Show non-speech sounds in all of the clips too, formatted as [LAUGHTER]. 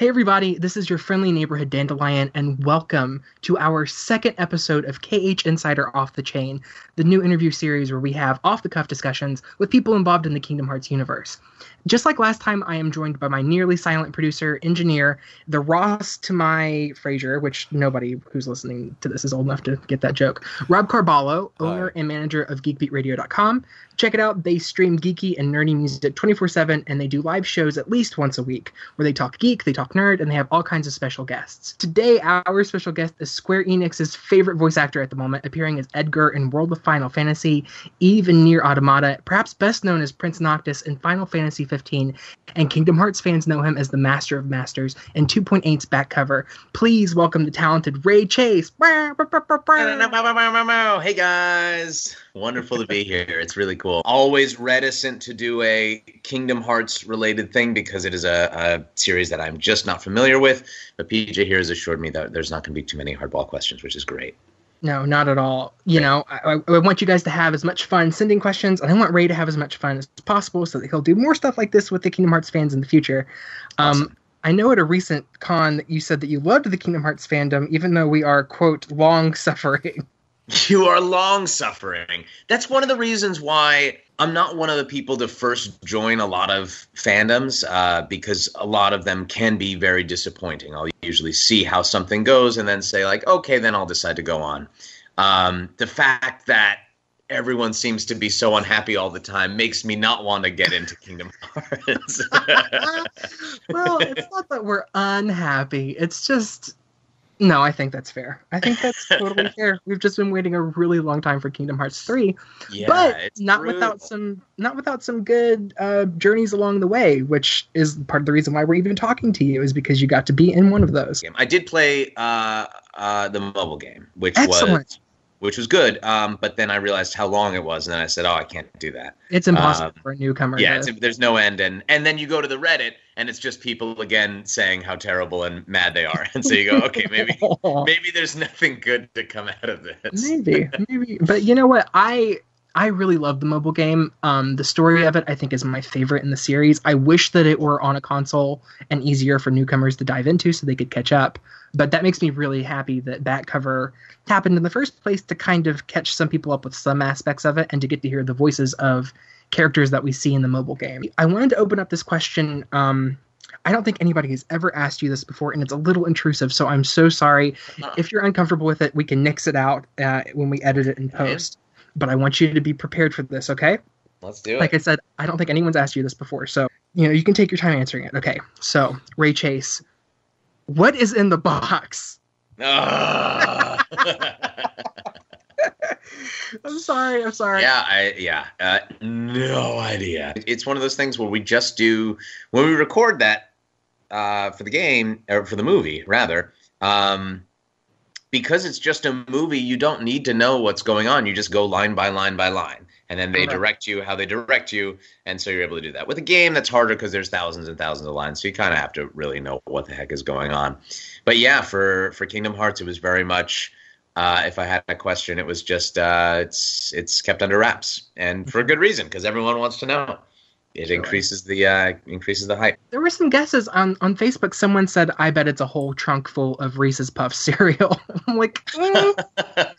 Hey, everybody, this is your friendly neighborhood Dandelion, and welcome to our second episode of KH Insider Off the Chain, the new interview series where we have off the cuff discussions with people involved in the Kingdom Hearts universe. Just like last time, I am joined by my nearly silent producer, engineer, the Ross to my Frasier, which nobody who's listening to this is old enough to get that joke, Rob Carballo, owner Hi. and manager of GeekBeatRadio.com. Check it out. They stream geeky and nerdy music 24 7, and they do live shows at least once a week where they talk geek, they talk nerd, and they have all kinds of special guests. Today, our special guest is Square Enix's favorite voice actor at the moment, appearing as Edgar in World of Final Fantasy, Eve Nier Automata, perhaps best known as Prince Noctis in Final Fantasy 15, and Kingdom Hearts fans know him as the Master of Masters in 2.8's back cover. Please welcome the talented Ray Chase. Hey guys, wonderful to be here. It's really cool. Always reticent to do a Kingdom Hearts related thing because it is a, a series that I'm just not familiar with. But PJ here has assured me that there's not going to be too many hardball questions, which is great. No, not at all. You know, I, I want you guys to have as much fun sending questions, and I want Ray to have as much fun as possible so that he'll do more stuff like this with the Kingdom Hearts fans in the future. Um, I know at a recent con that you said that you loved the Kingdom Hearts fandom, even though we are, quote, long suffering. [LAUGHS] [LAUGHS] You are long suffering. That's one of the reasons why I'm not one of the people to first join a lot of fandoms uh, because a lot of them can be very disappointing. I'll usually see how something goes and then say, like, okay, then I'll decide to go on. Um, the fact that everyone seems to be so unhappy all the time makes me not want to get into Kingdom [LAUGHS] Hearts. [LAUGHS] well, it's not that we're unhappy. It's just. No, I think that's fair. I think that's totally [LAUGHS] fair. We've just been waiting a really long time for Kingdom Hearts 3. yeah, but it's not without some not without some good uh, journeys along the way, which is part of the reason why we're even talking to you is because you got to be in one of those. I did play uh, uh, the mobile game, which was Excellent. Which was good. Um, but then I realized how long it was, and then I said, "Oh, I can't do that." It's impossible Um, for a newcomer. Yeah, to- there's no end, and and then you go to the Reddit, and it's just people again saying how terrible and mad they are, [LAUGHS] and so you go, "Okay, maybe [LAUGHS] maybe there's nothing good to come out of this." maybe [LAUGHS] maybe but you know what i i really love the mobile game. Um the story of it i think is my favorite in the series. I wish that it were on a console and easier for newcomers to dive into so they could catch up but that makes me really happy that back cover happened in the first place to kind of catch some people up with some aspects of it and to get to hear the voices of characters that we see in the mobile game. I wanted to open up this question um I don't think anybody has ever asked you this before, and it's a little intrusive. So I'm so sorry. If you're uncomfortable with it, we can nix it out uh, when we edit it in post. But I want you to be prepared for this, okay? Let's do it. Like I said, I don't think anyone's asked you this before, so you know you can take your time answering it. Okay, so Ray Chase, what is in the box? Ah. [LAUGHS] I'm sorry, I'm sorry. Yeah, I yeah, uh, no idea. It's one of those things where we just do when we record that uh, for the game or for the movie rather. Um, because it's just a movie, you don't need to know what's going on. You just go line by line by line, and then they direct you how they direct you, and so you're able to do that. With a game, that's harder because there's thousands and thousands of lines, so you kind of have to really know what the heck is going on. But yeah, for for Kingdom Hearts, it was very much. Uh, if I had a question, it was just uh, it's it's kept under wraps, and for a good reason because everyone wants to know. It increases the uh, increases the hype. There were some guesses on on Facebook. Someone said, "I bet it's a whole trunk full of Reese's Puff cereal." [LAUGHS] I'm like, mm,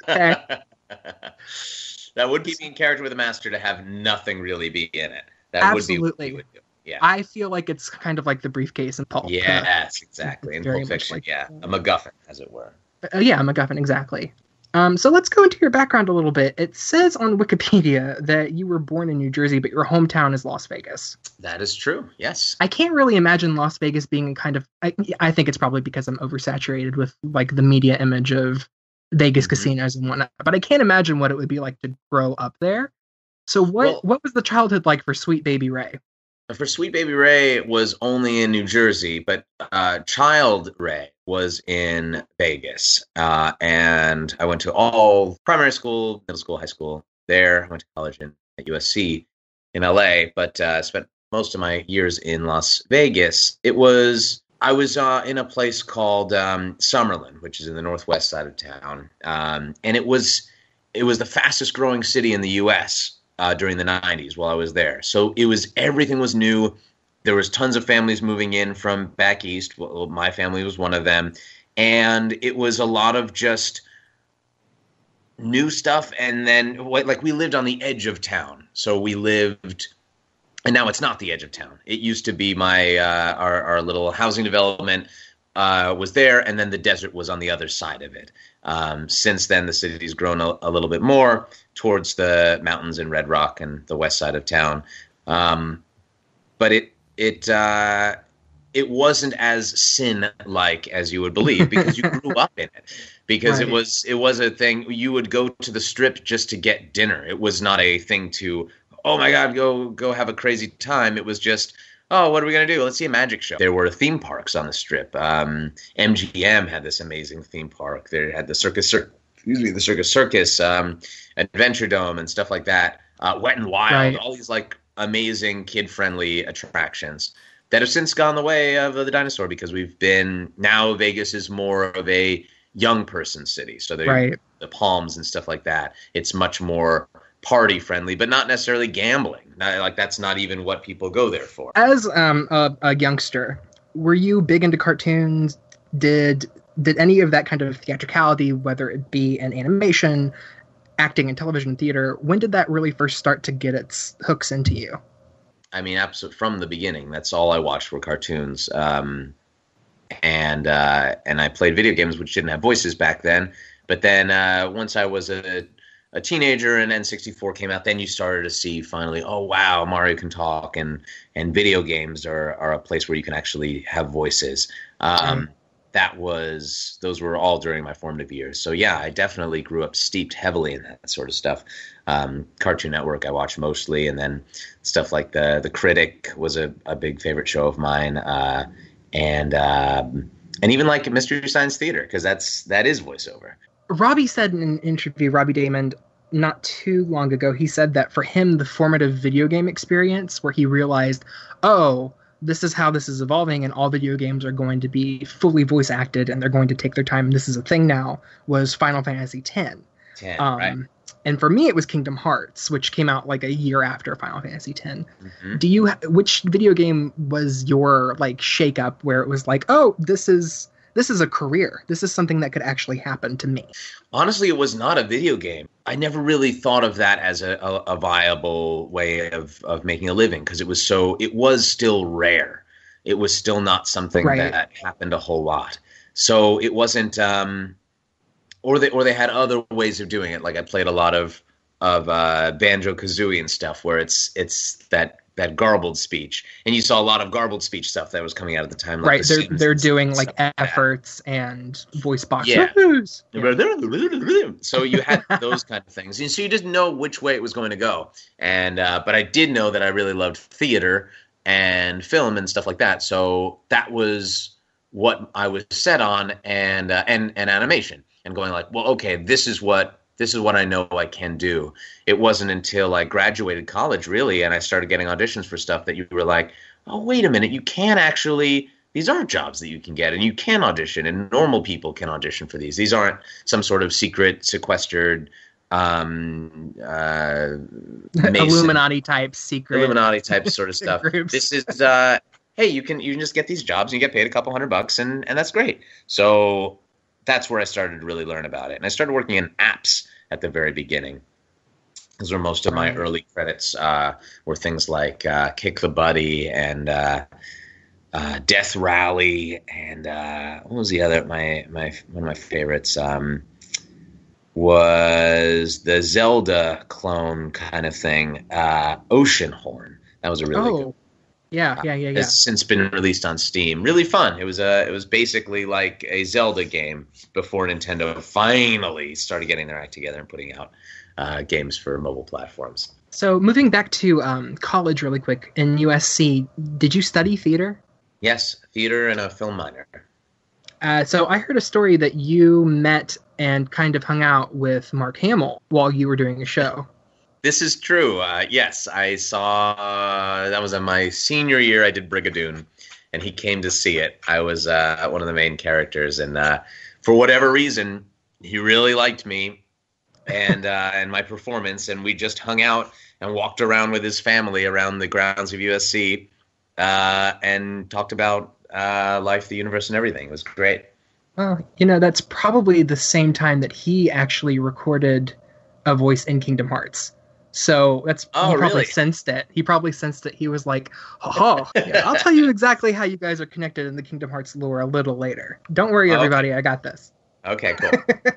Okay. [LAUGHS] that would be in character with a master to have nothing really be in it. That Absolutely. would be what you would do. Yeah. I feel like it's kind of like the briefcase in Pulp. yes, exactly. In Very Pulp Fiction, like yeah, that. a MacGuffin, as it were. Uh, yeah, a MacGuffin, exactly. Um, so let's go into your background a little bit. It says on Wikipedia that you were born in New Jersey, but your hometown is Las Vegas. That is true. Yes. I can't really imagine Las Vegas being a kind of. I, I think it's probably because I'm oversaturated with like the media image of Vegas Mhm. casinos and whatnot. But I can't imagine what it would be like to grow up there. So what Well- what was the childhood like for Sweet Baby Ray? For Sweet Baby Ray was only in New Jersey, but uh, Child Ray was in Vegas, uh, and I went to all primary school, middle school, high school there. I went to college in at USC in LA, but uh, spent most of my years in Las Vegas. It was I was uh, in a place called um, Summerlin, which is in the northwest side of town, um, and it was it was the fastest growing city in the U.S. Uh, during the '90s while I was there. So it was everything was new there was tons of families moving in from back east. Well, my family was one of them, and it was a lot of just new stuff. And then, like, we lived on the edge of town, so we lived. And now it's not the edge of town. It used to be my uh, our our little housing development uh, was there, and then the desert was on the other side of it. Um, since then, the city's grown a, a, little bit more towards the mountains in Red Rock and the west side of town. Um, but it it uh, it wasn't as sin like as you would believe because you grew up in it. Because right. it was it was a thing you would go to the strip just to get dinner. It was not a thing to oh my god go go have a crazy time. It was just oh, what are we going to do? Let's see a magic show. There were theme parks on the strip. Um, MGM had this amazing theme park. They had the Circus, Cir- excuse me, the Circus Circus, um, Adventure Dome, and stuff like that. Uh, Wet and Wild, right. all these like amazing kid-friendly attractions that have since gone the way of the dinosaur because we've been now Vegas is more of a young person city. So right. the Palms and stuff like that. It's much more party friendly, but not necessarily gambling. Not, like that's not even what people go there for. As um, a, a youngster, were you big into cartoons? Did did any of that kind of theatricality, whether it be in animation, acting, and television theater, when did that really first start to get its hooks into you? I mean, absolutely from the beginning. That's all I watched were cartoons, um, and uh, and I played video games, which didn't have voices back then. But then uh, once I was a a teenager and N64 came out, then you started to see finally, oh wow, Mario can talk, and and video games are are a place where you can actually have voices. Um, mm. That was those were all during my formative years. So yeah, I definitely grew up steeped heavily in that sort of stuff. Um, Cartoon Network I watched mostly, and then stuff like the the Critic was a, a big favorite show of mine, uh, and um, and even like Mystery Science Theater because that's that is voiceover. Robbie said in an interview, Robbie Daymond, not too long ago, he said that for him, the formative video game experience where he realized, oh, this is how this is evolving, and all video games are going to be fully voice acted and they're going to take their time, and this is a thing now, was Final Fantasy X. 10, um, right. And for me, it was Kingdom Hearts, which came out like a year after Final Fantasy X. Mm-hmm. Do you, which video game was your like shake up where it was like, oh, this is this is a career. This is something that could actually happen to me. Honestly, it was not a video game. I never really thought of that as a, a, a viable way of, of making a living because it was so, it was still rare. It was still not something right. that happened a whole lot. So it wasn't, um, or they, or they had other ways of doing it. Like I played a lot of, of uh, Banjo Kazooie and stuff where it's, it's that that garbled speech, and you saw a lot of garbled speech stuff that was coming out at the time. Like right, the they're they're doing like efforts like and voice box. Yeah. [LAUGHS] yeah. so you had those kind of things, and so you didn't know which way it was going to go. And uh, but I did know that I really loved theater and film and stuff like that. So that was what I was set on, and uh, and and animation, and going like, well, okay, this is what this is what I know I can do. It wasn't until I graduated college, really, and I started getting auditions for stuff that you were like, oh, wait a minute, you can actually, these aren't jobs that you can get, and you can audition, and normal people can audition for these. These aren't some sort of secret, sequestered, um, uh, [LAUGHS] Illuminati type secret, Illuminati type sort of [LAUGHS] stuff. this is, uh, hey, you can you can just get these jobs and you get paid a couple hundred bucks, and and that's great. So that's where I started to really learn about it. And I started working in apps at the very beginning. Those were most of my early credits uh, were things like uh, Kick the Buddy and uh, uh Death Rally and uh, what was the other my my one of my favorites um, was the Zelda clone kind of thing, uh, Oceanhorn. That was a really oh. Yeah, yeah, yeah, yeah. It's since been released on Steam. Really fun. It was a it was basically like a Zelda game before Nintendo finally started getting their act together and putting out uh, games for mobile platforms. So moving back to um, college really quick in USC, did you study theater? Yes, theater and a film minor. Uh, so I heard a story that you met and kind of hung out with Mark Hamill while you were doing a show. This is true. Uh, yes, I saw. Uh, that was in my senior year. I did Brigadoon, and he came to see it. I was uh, one of the main characters, and uh, for whatever reason, he really liked me and uh, and my performance, and we just hung out and walked around with his family around the grounds of USC. uh, and talked about life, the universe, and everything. It was great. Well, you know, that's probably the same time that he actually recorded a voice in Kingdom Hearts. So that's Oh, he probably really? sensed it. He probably sensed it. He was like, "Oh, [LAUGHS] yeah, I'll tell you exactly how you guys are connected in the Kingdom Hearts lore a little later. Don't worry, Okay. everybody, I got this." Okay, cool. [LAUGHS]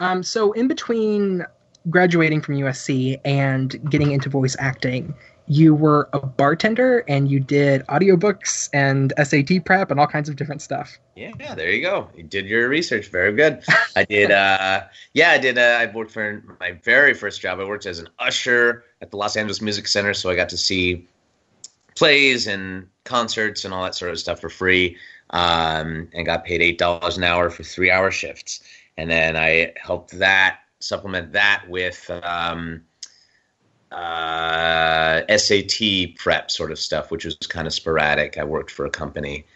Um, so in between graduating from USC and getting into voice acting, you were a bartender and you did audiobooks and SAT prep and all kinds of different stuff. Yeah, there you go. You did your research. Very good. I did. [LAUGHS] Uh, yeah, I did. Uh, I worked for my very first job. I worked as an usher at the Los Angeles Music Center, so I got to see plays and concerts and all that sort of stuff for free, um, and got paid eight dollars an hour for three-hour shifts. And then I helped that supplement that with um, uh, SAT prep sort of stuff, which was kind of sporadic. I worked for a company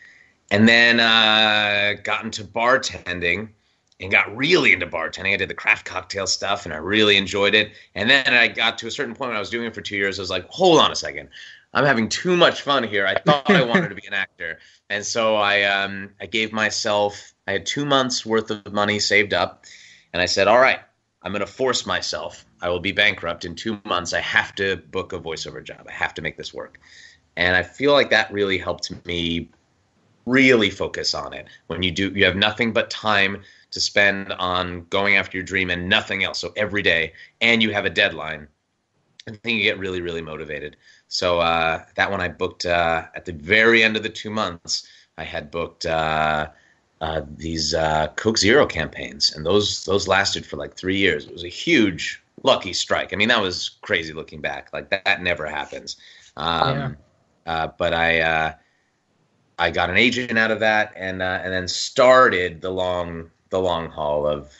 and then uh, got into bartending and got really into bartending. I did the craft cocktail stuff, and I really enjoyed it. And then I got to a certain point when I was doing it for two years. I was like, hold on a second, I'm having too much fun here. I thought I wanted to be an actor, [LAUGHS] and so I um, I gave myself I had two months worth of money saved up, and I said, all right, I'm going to force myself. I will be bankrupt in two months. I have to book a voiceover job. I have to make this work. And I feel like that really helped me really focus on it when you do you have nothing but time to spend on going after your dream and nothing else so every day and you have a deadline i think you get really really motivated so uh, that one i booked uh, at the very end of the two months i had booked uh, uh, these uh, coke zero campaigns and those those lasted for like three years it was a huge lucky strike i mean that was crazy looking back like that, that never happens um, Yeah. uh, but i uh, I got an agent out of that, and uh, and then started the long the long haul of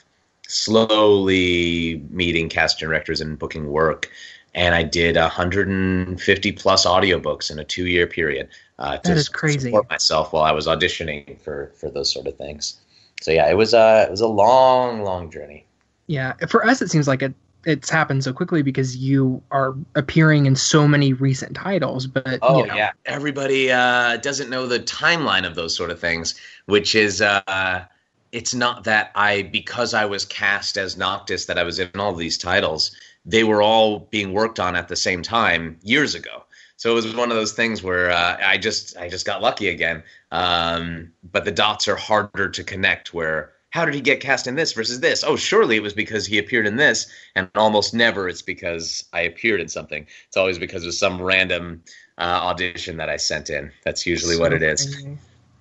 slowly meeting cast directors and booking work. And I did 150 plus audiobooks in a two year period uh, to That is crazy. support myself while I was auditioning for for those sort of things. So yeah, it was a it was a long long journey. Yeah, for us, it seems like it it's happened so quickly because you are appearing in so many recent titles. But Oh you know, yeah, everybody uh, doesn't know the timeline of those sort of things, which is uh, it's not that I because I was cast as Noctis that I was in all these titles. They were all being worked on at the same time years ago. So it was one of those things where uh, I just I just got lucky again. Um, but the dots are harder to connect. Where how did he get cast in this versus this? Oh, surely it was because he appeared in this, and almost never it's because I appeared in something. It's always because of some random uh, audition that I sent in. That's usually what it is. crazy.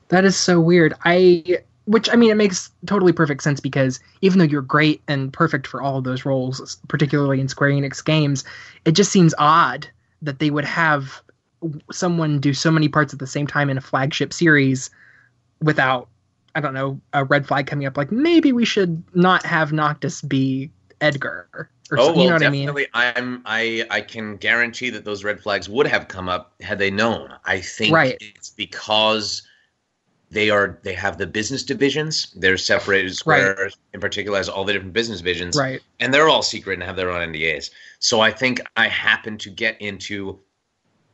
That is so weird. I which I mean it makes totally perfect sense because even though you're great and perfect for all of those roles, particularly in Square Enix games, it just seems odd that they would have someone do so many parts at the same time in a flagship series without I don't know a red flag coming up like maybe we should not have Noctis be Edgar or Oh well, you know what I mean? definitely. I'm I I can guarantee that those red flags would have come up had they known. I think Right. it's because they are they have the business divisions. They're separated. Square in particular has all the different business divisions, Right. and they're all secret and have their own NDAs. So I think I happen to get into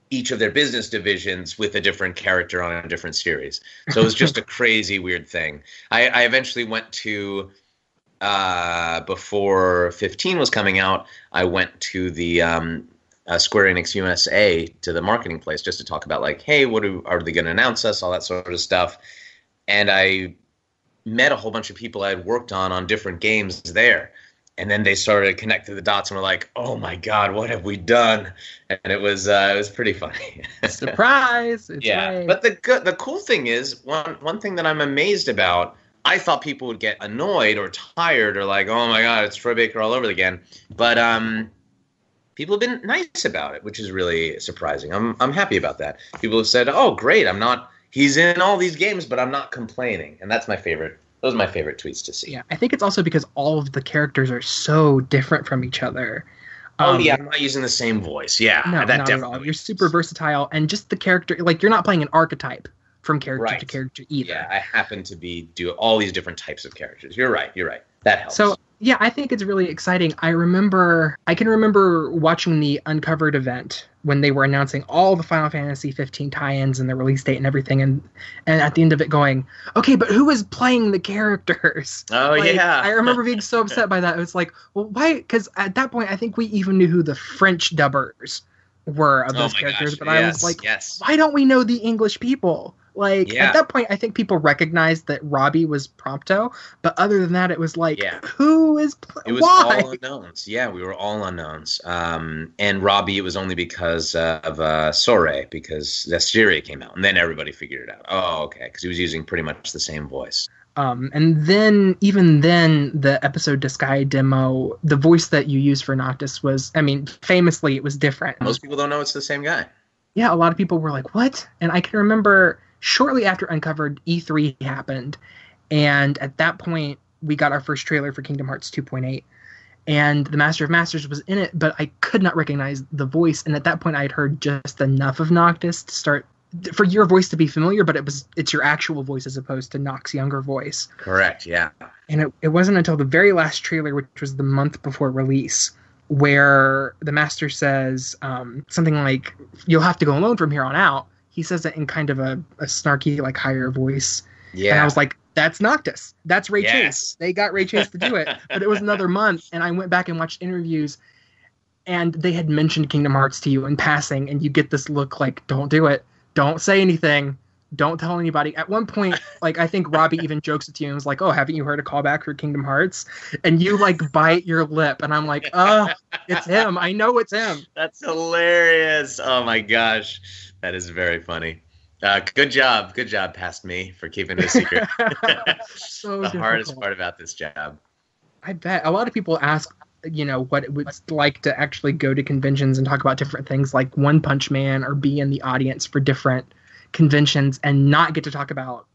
each of their business divisions with a different character on a different series. So it was just a [LAUGHS] crazy weird thing. I, I eventually went to uh, before 15 was coming out. I went to the um, uh, Square Enix USA to the marketing place just to talk about like, hey, what do, are they going to announce us? All that sort of stuff. And I met a whole bunch of people I had worked on on different games there. And then they started connecting the dots and were like, "Oh my God, what have we done?" And it was uh, it was pretty funny. [LAUGHS] Surprise! It's yeah, Ray. but the good, the cool thing is one one thing that I'm amazed about. I thought people would get annoyed or tired or like, "Oh my God, it's Troy Baker all over again." But um, people have been nice about it, which is really surprising. I'm I'm happy about that. People have said, "Oh, great, I'm not." He's in all these games, but I'm not complaining, and that's my favorite. Those are my favorite tweets to see. Yeah, I think it's also because all of the characters are so different from each other. Oh Um, yeah, I'm not using the same voice. Yeah, no, that not at all. You're super versatile, and just the character, like you're not playing an archetype from character to character either. Yeah, I happen to be do all these different types of characters. You're right. You're right. That helps. So Yeah, I think it's really exciting. I remember, I can remember watching the Uncovered event when they were announcing all the Final Fantasy 15 tie-ins and the release date and everything, and and at the end of it going, okay, but who is playing the characters? [LAUGHS] Oh Like, yeah. I remember being so upset by that. It was like, well, why? Because at that point, I think we even knew who the French dubbers were of oh those my characters, gosh. but I was like, yes. why don't we know the English people? Like Yeah. at that point, I think people recognized that Robbie was Prompto, but other than that, it was like, Yeah. who is pl- It was why? all [LAUGHS] unknowns. Yeah, we were all unknowns. Um, and Robbie, it was only because uh, of uh, Sorey, because Zestiria came out, and then everybody figured it out. Oh, okay, because he was using pretty much the same voice. Um, and then even then, the episode Duscae demo, the voice that you used for Noctis was, I mean, famously, it was different. Most people don't know it's the same guy. yeah, a lot of people were like, "What?" And I can remember shortly after Uncovered E3 happened, and at that point we got our first trailer for Kingdom Hearts 2.8, and the Master of Masters was in it, but I could not recognize the voice. And at that point, I had heard just enough of Noctis to start for your voice to be familiar, but it was it's your actual voice as opposed to Noct's younger voice. Correct. Yeah. And it, it wasn't until the very last trailer, which was the month before release, where the master says um, something like, You'll have to go alone from here on out. He says it in kind of a, a snarky, like higher voice. Yeah. And I was like, That's Noctis. That's Ray Yes. Chase. They got Ray Chase to do it. [LAUGHS] but it was another month. And I went back and watched interviews, and they had mentioned Kingdom Hearts to you in passing. And you get this look like, Don't do it. Don't say anything don't tell anybody. At one point, [LAUGHS] like I think Robbie even jokes with you and was like, "Oh, haven't you heard a callback for Kingdom Hearts?" And you like bite your lip, and I'm like, "Oh, it's him. I know it's him." [LAUGHS] That's hilarious. Oh my gosh, that is very funny. Uh, good job, good job, past me for keeping it a secret. [LAUGHS] so the hardest part about this job. I bet a lot of people ask, you know, what it was like to actually go to conventions and talk about different things, like One Punch Man, or be in the audience for different conventions and not get to talk about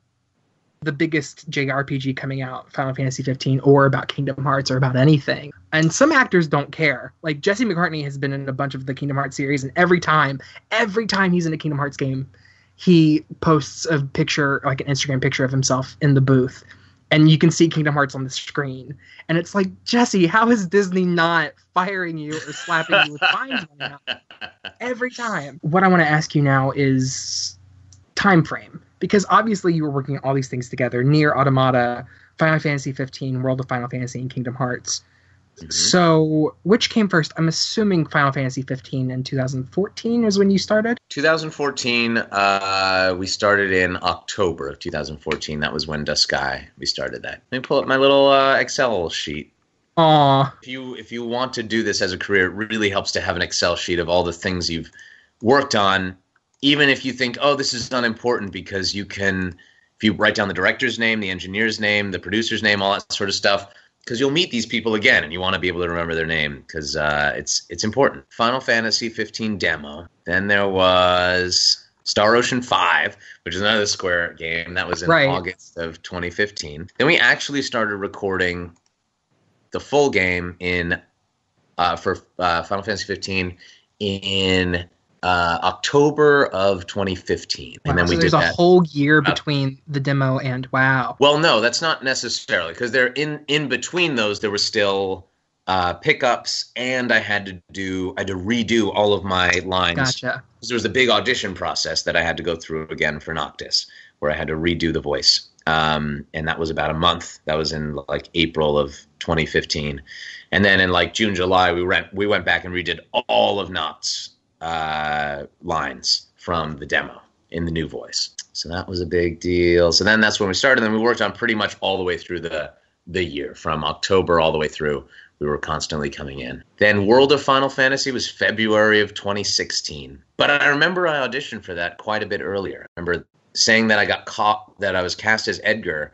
the biggest JRPG coming out, Final Fantasy 15, or about Kingdom Hearts, or about anything. And some actors don't care. Like Jesse McCartney has been in a bunch of the Kingdom Hearts series, and every time, every time he's in a Kingdom Hearts game, he posts a picture, like an Instagram picture of himself in the booth, and you can see Kingdom Hearts on the screen. And it's like, Jesse, how is Disney not firing you or slapping you with fines right now? [LAUGHS] every time. What I want to ask you now is time frame because obviously you were working all these things together Nier automata final fantasy 15 world of final fantasy and kingdom hearts Mhm. so which came first i'm assuming final fantasy 15 in 2014 was when you started 2014, uh, we started in October of 2014. That was when Duscae we started that. Let me pull up my little uh, Excel sheet. Aw, If you if you want to do this as a career, it really helps to have an Excel sheet of all the things you've worked on. Even if you think, oh, this is unimportant, because you can, if you write down the director's name, the engineer's name, the producer's name, all that sort of stuff, because you'll meet these people again, and you want to be able to remember their name because uh, it's it's important. Final Fantasy 15 demo. Then there was Star Ocean 5, which is another Square game. That was in Right. August of 2015. Then we actually started recording the full game in uh, for uh, Final Fantasy 15 in uh, October of 2015, and then Wow, we so did there's a that. whole year between the demo and wow Well, no, that's not necessarily because there in in between those there were still uh, pickups, and I had to do I had to redo all of my lines. gotcha 'Cause There was a big audition process that I had to go through again for Noctis, where I had to redo the voice, um, and that was about a month. That was in like April of 2015, and then in like June, July, we went we went back and redid all of Noct's uh, lines from the demo in the new voice. So that was a big deal. So then that's when we started. Then we worked on pretty much all the way through the the year, from October all the way through. We were constantly coming in. Then World of Final Fantasy was February of 2016. But I remember I auditioned for that quite a bit earlier. I remember saying that I got caught that I was cast as Edgar,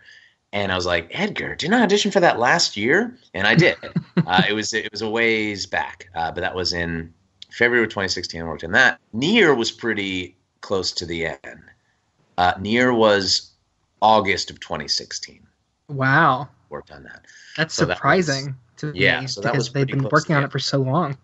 and I was like, Edgar, didn't I audition for that last year? And I did. [LAUGHS] uh, it was it was a ways back, uh, but that was in February of 2016. I worked on that. Nier was pretty close to the end. Uh, Nier was August of 2016. wow Worked on that. that's So that was- surprising to yeah, me so that because was they've been working on it for so long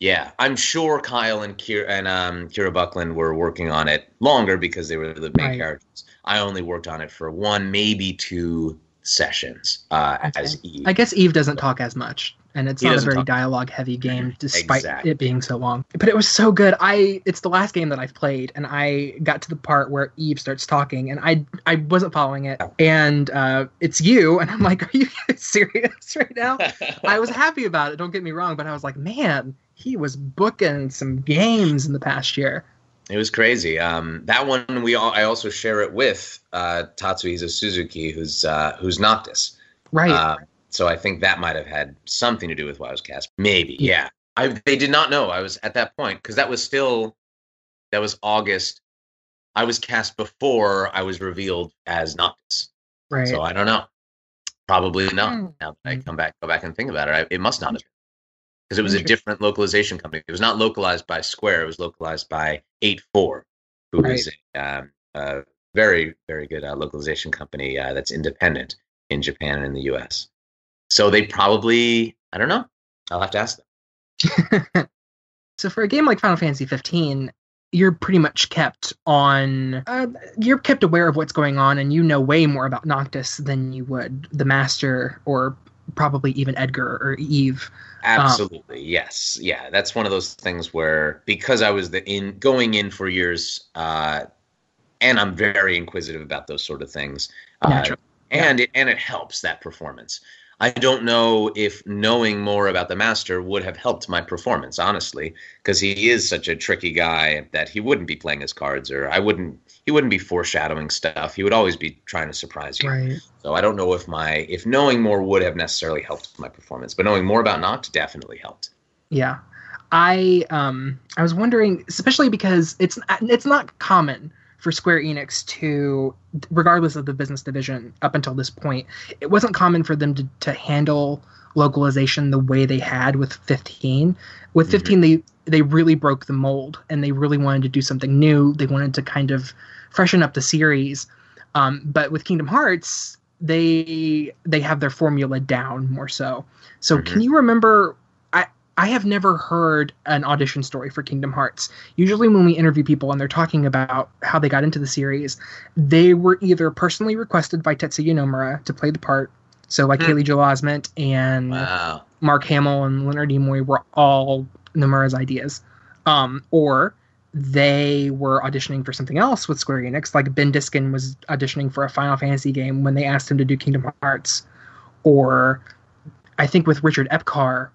Yeah, I'm sure Kyle and Kira and um, Kira Buckland were working on it longer because they were the main Right. characters. I only worked on it for one, maybe two sessions uh, Okay. as Eve. I guess Eve doesn't talk as much, and it's He not a very talk. dialogue heavy game, despite Exactly. it being so long. But it was so good. I it's the last game that I've played, and I got to the part where Eve starts talking, and I I wasn't following it, and uh, it's you, [LAUGHS] and I'm like, are you serious [LAUGHS] right now? I was [LAUGHS] happy about it. Don't get me wrong, but I was like, man, he was booking some games in the past year. It was crazy. Um, that one we all, I also share it with uh, Tatsuhisa Suzuki, who's uh, who's Noctis. Right. Uh, so I think that might have had something to do with why I was cast. Maybe, Yeah. I they did not know I was at that point because that was still that was August. I was cast before I was revealed as Noctis. right. So I don't know. Probably not. Hmm. Now that I come back, go back and think about it. I, it must not have because it was a different localization company. It was not localized by Square. It was localized by Eight Four, who is a, um, a very very good uh, localization company uh, that's independent in Japan and in the U.S. So they probably I don't know. I'll have to ask them. [LAUGHS] so for a game like Final Fantasy 15, you're pretty much kept on. Uh, you're kept aware of what's going on, and you know way more about Noctis than you would the Master or probably even Edgar or Eve. Absolutely, yes, yeah. That's one of those things where because I was the in going in for years, uh, and I'm very inquisitive about those sort of things. Uh, and it and it helps that performance. I don't know if knowing more about the master would have helped my performance, honestly, because he is such a tricky guy that he wouldn't be playing his cards, or I wouldn't. He wouldn't be foreshadowing stuff. He would always be trying to surprise you. Right. So I don't know if my if knowing more would have necessarily helped my performance, but knowing more about Noct definitely helped. Yeah. I um I was wondering, especially because it's it's not common for Square Enix to, regardless of the business division up until this point, it wasn't common for them to, to handle localization the way they had with 15. With Mhm. 15, they they really broke the mold and they really wanted to do something new. They wanted to kind of freshen up the series. Um, but with Kingdom Hearts, they they have their formula down more so. So Mhm. can you remember? I have never heard an audition story for Kingdom Hearts. Usually, when we interview people and they're talking about how they got into the series, they were either personally requested by Tetsuya Nomura to play the part. So, like Hmm. Haley Joel Osment and Wow. Mark Hamill and Leonard Nimoy were all Nomura's ideas, um, or they were auditioning for something else with Square Enix. Like Ben Diskin was auditioning for a Final Fantasy game when they asked him to do Kingdom Hearts, or I think with Richard Epcar,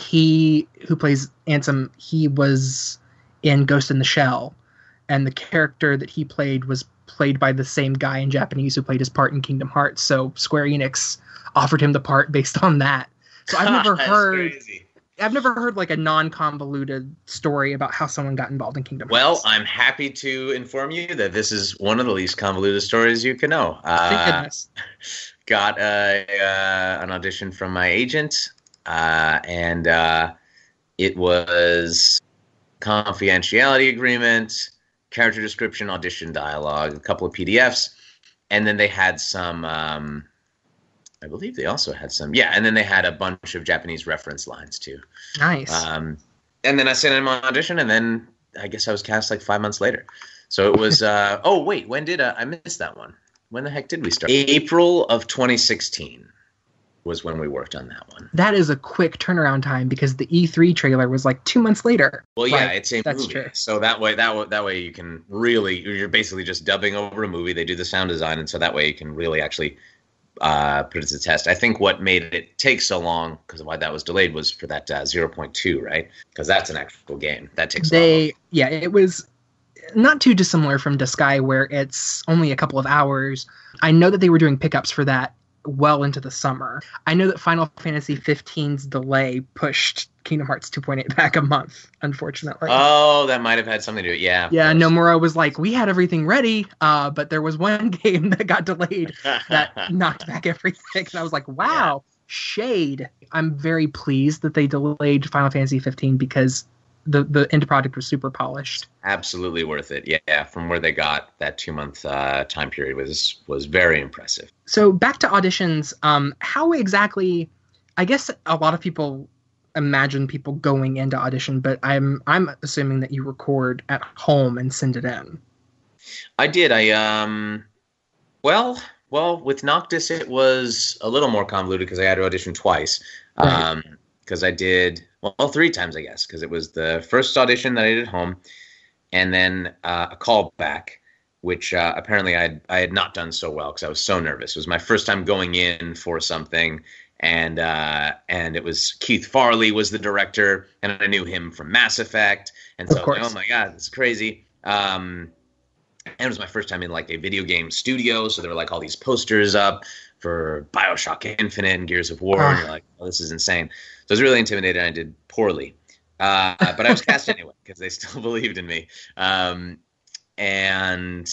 he who plays Ansem, he was in Ghost in the Shell, and the character that he played was played by the same guy in Japanese who played his part in Kingdom Hearts. So Square Enix offered him the part [LAUGHS] based on that. So I've never [LAUGHS] heard crazy. I've never heard like a non-convoluted story about how someone got involved in Kingdom Well, Hearts. Well, I'm happy to inform you that this is one of the least convoluted stories you can know. Thank Uh, goodness. [LAUGHS] got a, uh, an audition from my agent, uh, and uh, it was confidentiality agreement, character description, audition dialogue, a couple of PDFs, and then they had some. Um, I believe they also had some. Yeah, and then they had a bunch of Japanese reference lines too. Nice. Um, and then I sent in my audition, and then I guess I was cast like five months later. So it was. Uh, [LAUGHS] oh wait, when did uh, I miss that one? When the heck did we start? April of 2016 was when we worked on that one. that is a quick turnaround time because the E3 trailer was like two months later. Well, yeah, Right, it's a that's movie, true. so that way that way, that way you can really you're basically just dubbing over a movie. They do the sound design, and so that way you can really actually uh, put it to the test. I think what made it take so long because why that was delayed was for that uh, 0.2, right? Because that's an actual game that takes. They yeah, it was not too dissimilar from Duscae where it's only a couple of hours. I know that they were doing pickups for that well into the summer. I know that Final Fantasy 15's delay pushed Kingdom Hearts 2.8 back a month, unfortunately. Oh, that might have had something to do. Yeah. yeah. Nomura was like, "We had everything ready, uh, but there was one [LAUGHS] game that got delayed that [LAUGHS] knocked back everything." And I was like, "Wow, shade!" I'm very pleased that they delayed Final Fantasy 15 because the the end product was super polished. Absolutely worth it. Yeah, from where they got that two month uh, time period was was very impressive. So back to auditions. Um, how exactly? I guess a lot of people imagine people going into audition, but I'm I'm assuming that you record at home and send it in. I did. I um, well, Well, with Noctis, it was a little more convoluted because I had to audition twice. Right. Because I did, well, three times, I guess, because it was the first audition that I did at home, and then uh, a callback, which uh, apparently I I had not done so well because I was so nervous. It was my first time going in for something, and uh, and it was Keith Farley was the director, and I knew him from Mass Effect, and so like, oh my god, it's crazy. Um, and it was my first time in like a video game studio, so there were like all these posters up for Bioshock Infinite and Gears of War, and Ah. you're like, oh, this is insane. So I was really intimidated, and I did poorly, uh, but I was cast [LAUGHS] anyway because they still [LAUGHS] believed in me. Um, and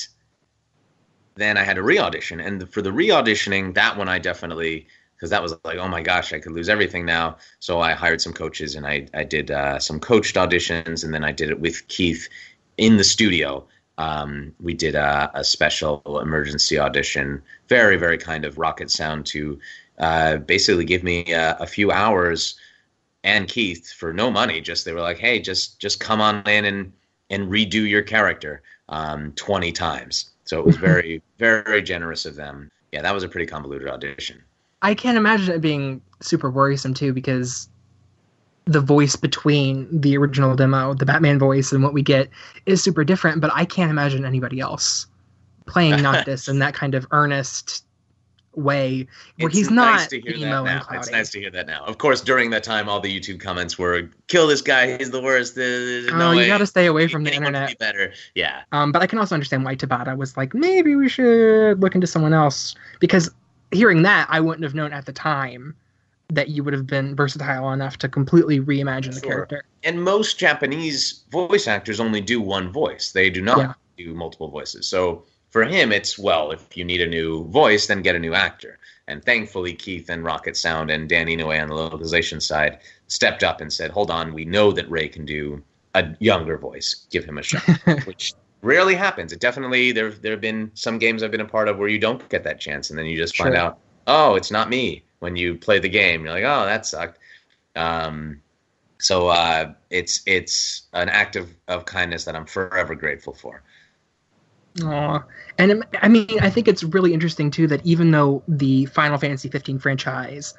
then I had a re-audition, and for the re-auditioning, that one I definitely because that was like, oh my gosh, I could lose everything now. So I hired some coaches, and I I did uh, some coached auditions, and then I did it with Keith in the studio. Um, we did a, a special emergency audition, very very kind of rocket sound to uh, basically give me uh, a few hours and Keith for no money. Just they were like, hey, just just come on in and and redo your character um, twenty times. So it was [LAUGHS] very very generous of them. Yeah, that was a pretty convoluted audition. I can't imagine it being super worrisome too, because the voice between the original demo, the Batman voice, and what we get is super different. But I can't imagine anybody else playing [LAUGHS] Noctis in that kind of earnest way, where It's he's nice not to hear emo that and now. cloudy. It's nice to hear that now. Of course, during that time, all the YouTube comments were "Kill this guy. He's the worst." Oh, no you got to stay away from the internet. Be better. Yeah. Um, but I can also understand why Tabata was like, maybe we should look into someone else because hearing that, I wouldn't have known at the time that you would have been versatile enough to completely reimagine the Sure. character. and most Japanese voice actors only do one voice. They do not Yeah. do multiple voices. So for him, it's well, if you need a new voice, then get a new actor. And thankfully, Keith and Rocket Sound and Danny Inoue on the localization side stepped up and said, "Hold on, we know that Ray can do a younger voice. Give him a shot." [LAUGHS] Which rarely happens. It definitely there there have been some games I've been a part of where you don't get that chance, and then you just find out, oh, it's not me. When you play the game, you're like, oh, that sucked. Um, so uh, it's it's an act of, of kindness that I'm forever grateful for. Aw. And um, I mean, I think it's really interesting too that even though the Final Fantasy 15 franchise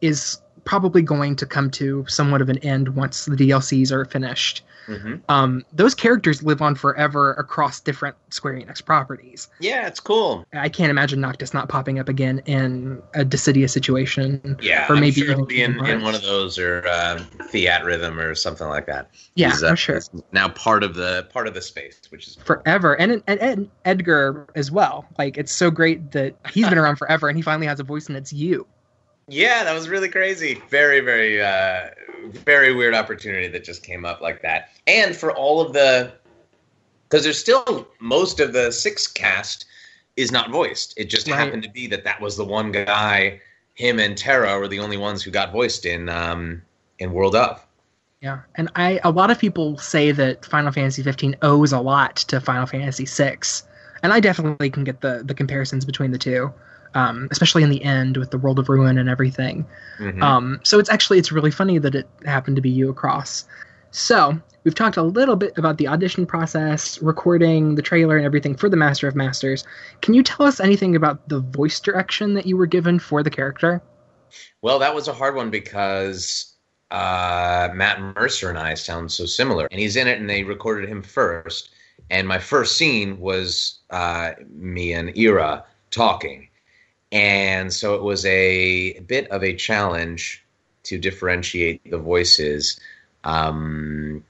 is probably going to come to somewhat of an end once the DLCs are finished, hmm um, those characters live on forever across different Square Enix properties. Yeah, it's cool. I can't imagine Noctis not popping up again in a Dissidia situation. Yeah, Or maybe sure even in, in one of those or Theatrhythm or something like that. Yeah, uh, I'm sure. now part of the part of the space, which is cool. Forever, and, and and Edgar as well. Like it's so great that he's been [LAUGHS] around forever, and he finally has a voice, and it's you. Yeah, that was really crazy. Very, very, uh, very weird opportunity that just came up like that. And for all of the, because there's still most of the six cast is not voiced. It just Right. happened to be that that was the one guy. Him and Terra were the only ones who got voiced in um, in World of. Yeah, and I a lot of people say that Final Fantasy 15 owes a lot to Final Fantasy 6, and I definitely can get the the comparisons between the two, um, especially in the end with the World of Ruin and everything. Mhm. Um, so it's actually it's really funny that it happened to be you across. So we've talked a little bit about the audition process, recording the trailer, and everything for the Master of Masters. Can you tell us anything about the voice direction that you were given for the character? Well, that was a hard one because uh, Matt Mercer and I sound so similar, and he's in it, and they recorded him first. And my first scene was uh, me and Ira talking, and so it was a bit of a challenge to differentiate the voices. Um,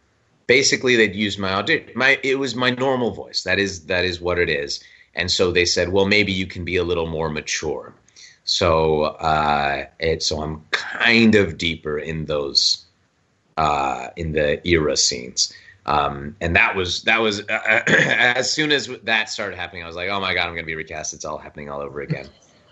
basically, they'd used my audition. My it was my normal voice. That is that is what it is. And so they said, well, maybe you can be a little more mature. So uh, it so I'm kind of deeper in those uh, in the Ira scenes. Um, and that was that was uh, [CLEARS THROAT] as soon as that started happening, I was like, oh my god, I'm gonna be recast. It's all happening all over again.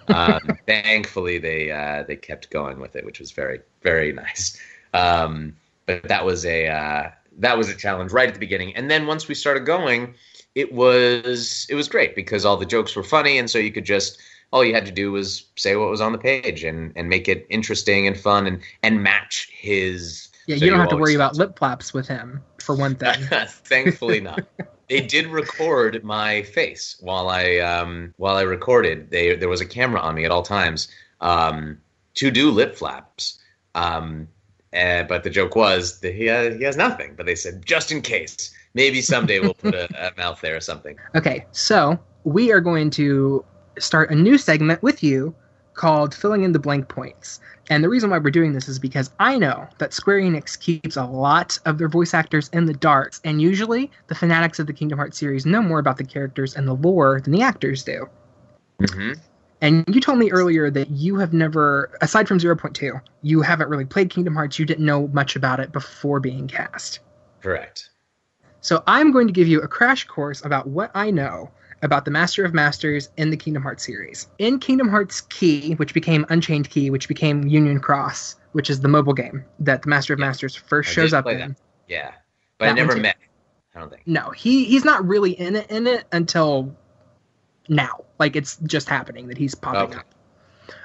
Um, [LAUGHS] thankfully, they uh, they kept going with it, which was very very nice. Um, but that was a uh, that was a challenge right at the beginning, and then once we started going, it was it was great because all the jokes were funny, and so you could just all you had to do was say what was on the page and and make it interesting and fun and and match his. Yeah, So you don't you have to worry about lip flaps with him for one thing. [LAUGHS] Thankfully not. [LAUGHS] they did record my face while I um, while I recorded. They there was a camera on me at all times um, to do lip flaps. Um, uh, but the joke was that he has, he has nothing. But they said just in case, maybe someday we'll put a, a mouth there or something. Okay, so we are going to start a new segment with you called Filling in the Blank Points. And the reason why we're doing this is because I know that Square Enix keeps a lot of their voice actors in the dark, and usually the fanatics of the Kingdom Hearts series know more about the characters and the lore than the actors do. Mm-hmm. And you told me earlier that you have never, aside from 0.2, you haven't really played Kingdom Hearts. You didn't know much about it before being cast. Correct. So I'm going to give you a crash course about what I know about the Master of Masters in the Kingdom Hearts series. In Kingdom Hearts Key, which became Unchained Key, which became Union Cross, which is the mobile game that the Master of Masters first I shows up in. that. Yeah, but I That one never met. I don't think. No, he he's not really in it in it until now. Like it's just happening that he's popping Okay. up.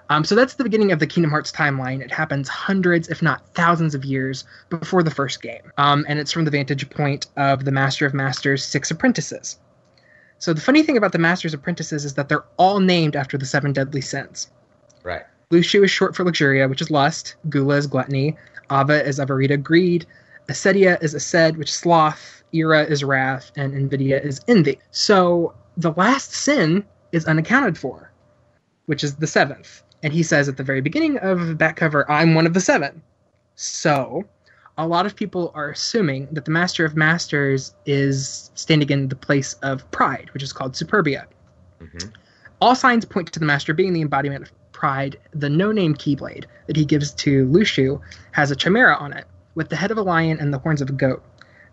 Um, so that's the beginning of the Kingdom Hearts timeline. It happens hundreds, if not thousands, of years before the first game, um, and it's from the vantage point of the Master of Masters' six apprentices. So the funny thing about the Master's apprentices is that they're all named after the seven deadly sins. Right. Luxu is short for Luxuria, which is lust. Gula is gluttony. Ava is Avaritia, greed. Acedia is Aced, which is sloth. Ira is wrath. And Invidia is envy. So the last sin is unaccounted for, which is the seventh. And he says at the very beginning of back cover, I'm one of the seven. So a lot of people are assuming that the Master of Masters is standing in the place of pride, which is called Superbia. hmm All signs point to the Master being the embodiment of pride. The no-name Keyblade that he gives to Luxu has a chimera on it, with the head of a lion and the horns of a goat.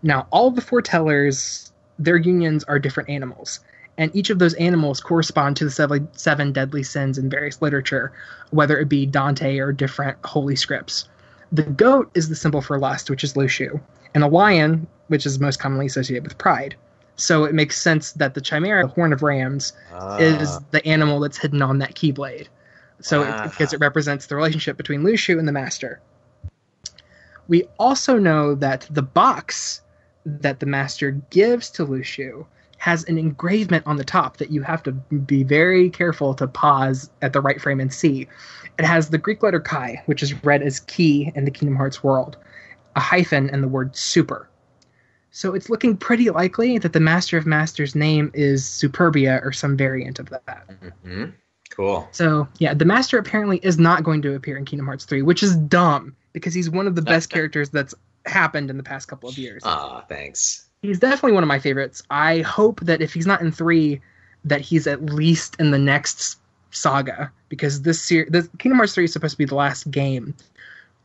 Now, all the foretellers, their unions are different animals, and each of those animals correspond to the seven deadly sins in various literature, whether it be Dante or different holy scripts. The goat is the symbol for lust, which is Luxu, and a lion, which is most commonly associated with pride. So it makes sense that the chimera, the horn of rams, is Ah, the animal that's hidden on that keyblade. So Ah. it, because it represents the relationship between Luxu and the master. We also know that the box that the master gives to Luxu has an engravement on the top that you have to be very careful to pause at the right frame and see. It has the Greek letter chi, which is read as key in the Kingdom Hearts world, a hyphen, and the word super. So it's looking pretty likely that the Master of Masters' name is Superbia or some variant of that. hmm Cool. So yeah, the Master apparently is not going to appear in Kingdom Hearts 3, which is dumb because he's one of the best [LAUGHS] characters that's happened in the past couple of years. Ah, thanks. He's definitely one of my favorites. I hope that if he's not in 3, that he's at least in the next saga because this ser- the Kingdom Hearts 3 is supposed to be the last game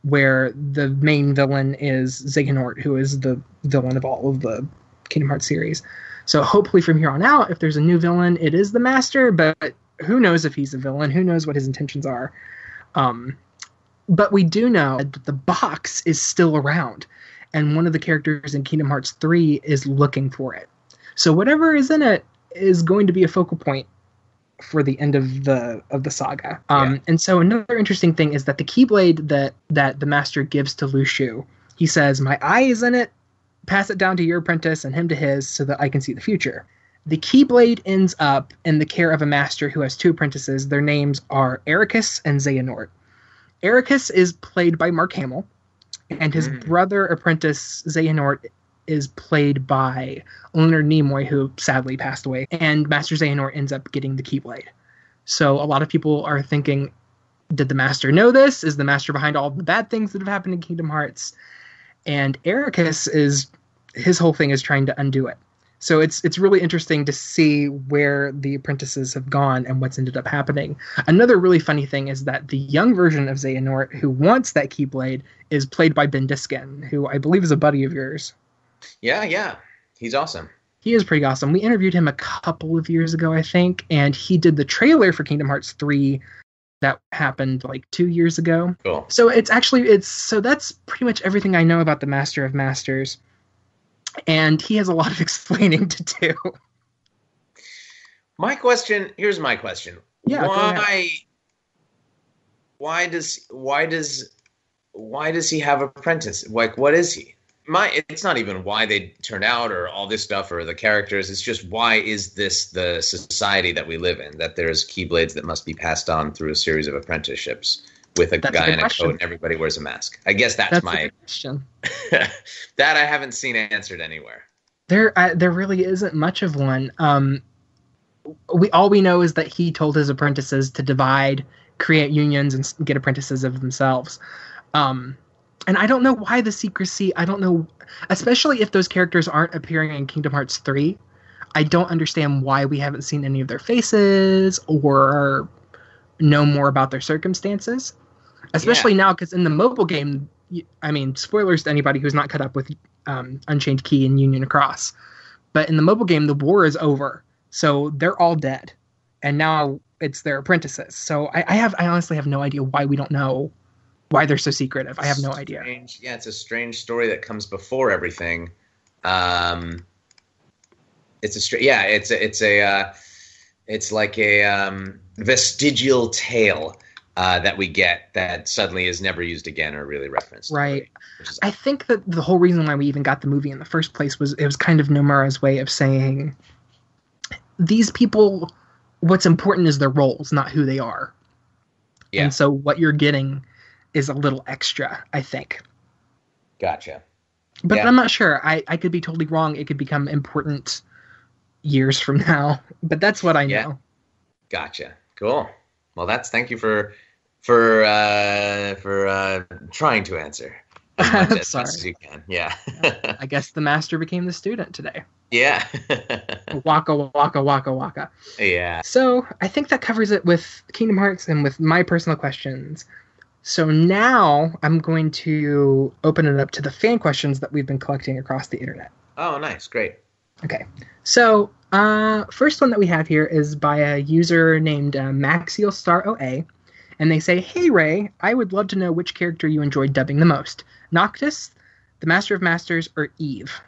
where the main villain is Xehanort, who is the villain of all of the Kingdom Hearts series. So hopefully from here on out, if there's a new villain, it is the Master, but who knows if he's a villain? Who knows what his intentions are? Um, but we do know that the box is still around, and one of the characters in Kingdom Hearts 3 is looking for it. So whatever is in it is going to be a focal point for the end of the of the saga. Um, Yeah. And so another interesting thing is that the Keyblade that that the master gives to Luxu, he says, "My eye is in it. Pass it down to your apprentice and him to his, so that I can see the future." The Keyblade ends up in the care of a master who has two apprentices. Their names are Eraqus and Xehanort. Eraqus is played by Mark Hamill, and his Mm. brother apprentice Xehanort is played by Leonard Nimoy, who sadly passed away. And Master Xehanort ends up getting the Keyblade. So a lot of people are thinking, did the Master know this? Is the Master behind all the bad things that have happened in Kingdom Hearts? And Eraqus is his whole thing is trying to undo it. So it's it's really interesting to see where the apprentices have gone and what's ended up happening. Another really funny thing is that the young version of Xehanort, who wants that Keyblade, is played by Ben Diskin, who I believe is a buddy of yours. Yeah, yeah. He's awesome. He is pretty awesome. We interviewed him a couple of years ago, I think, and he did the trailer for Kingdom Hearts 3 that happened like 2 years ago. Cool. So it's actually it's so that's pretty much everything I know about the Master of Masters. And he has a lot of [LAUGHS] explaining to do. My question, here's my question. Yeah, why why does why does why does he have apprentice? Like what is he? My it's not even why they turned out or all this stuff or the characters. It's just why is this the society that we live in? That there's keyblades that must be passed on through a series of apprenticeships with a That's guy good in a question. coat and everybody wears a mask. I guess that's, That's my question. [LAUGHS] that I haven't seen answered anywhere. There, there really isn't much of one. Um, we all we know is that he told his apprentices to divide, create unions, and get apprentices of themselves. Um, and I don't know why the secrecy. I don't know, especially if those characters aren't appearing in Kingdom Hearts three. I don't understand why we haven't seen any of their faces or know more about their circumstances. Especially now, because in the mobile game, I mean, spoilers to anybody who's not caught up with um, Unchained Key and Union Across. But in the mobile game, the war is over, so they're all dead, and now it's their apprentices. So I, I have, I honestly have no idea why we don't know why they're so secretive. I have no idea. Strange, yeah, it's a strange story that comes before everything. Um, it's a str- yeah, it's a, it's a uh, it's like a um, vestigial tale uh, that we get that suddenly is never used again or really referenced. Right. I think that the whole reason why we even got the movie in the first place was it was kind of Nomura's way of saying these people, what's important is their roles, not who they are. Yeah. And so what you're getting is a little extra, I think. gotcha. But Yeah. I'm not sure. I, I could be totally wrong. It could become important years from now. [LAUGHS] But that's what I know. Gotcha. Cool. Well, that's thank you for for uh, for uh, trying to answer [LAUGHS] as much as you can. Yeah. I [LAUGHS] guess the master became the student today. yeah. Waka waka waka waka. yeah. So I think that covers it with Kingdom Hearts and with my personal questions. So now I'm going to open it up to the fan questions that we've been collecting across the internet. Oh, nice. Great. Okay. So uh, first one that we have here is by a user named uh, Maxiel Star OA, and they say, "Hey Ray, I would love to know which character you enjoyed dubbing the most: Noctis, the Master of Masters, or Eve."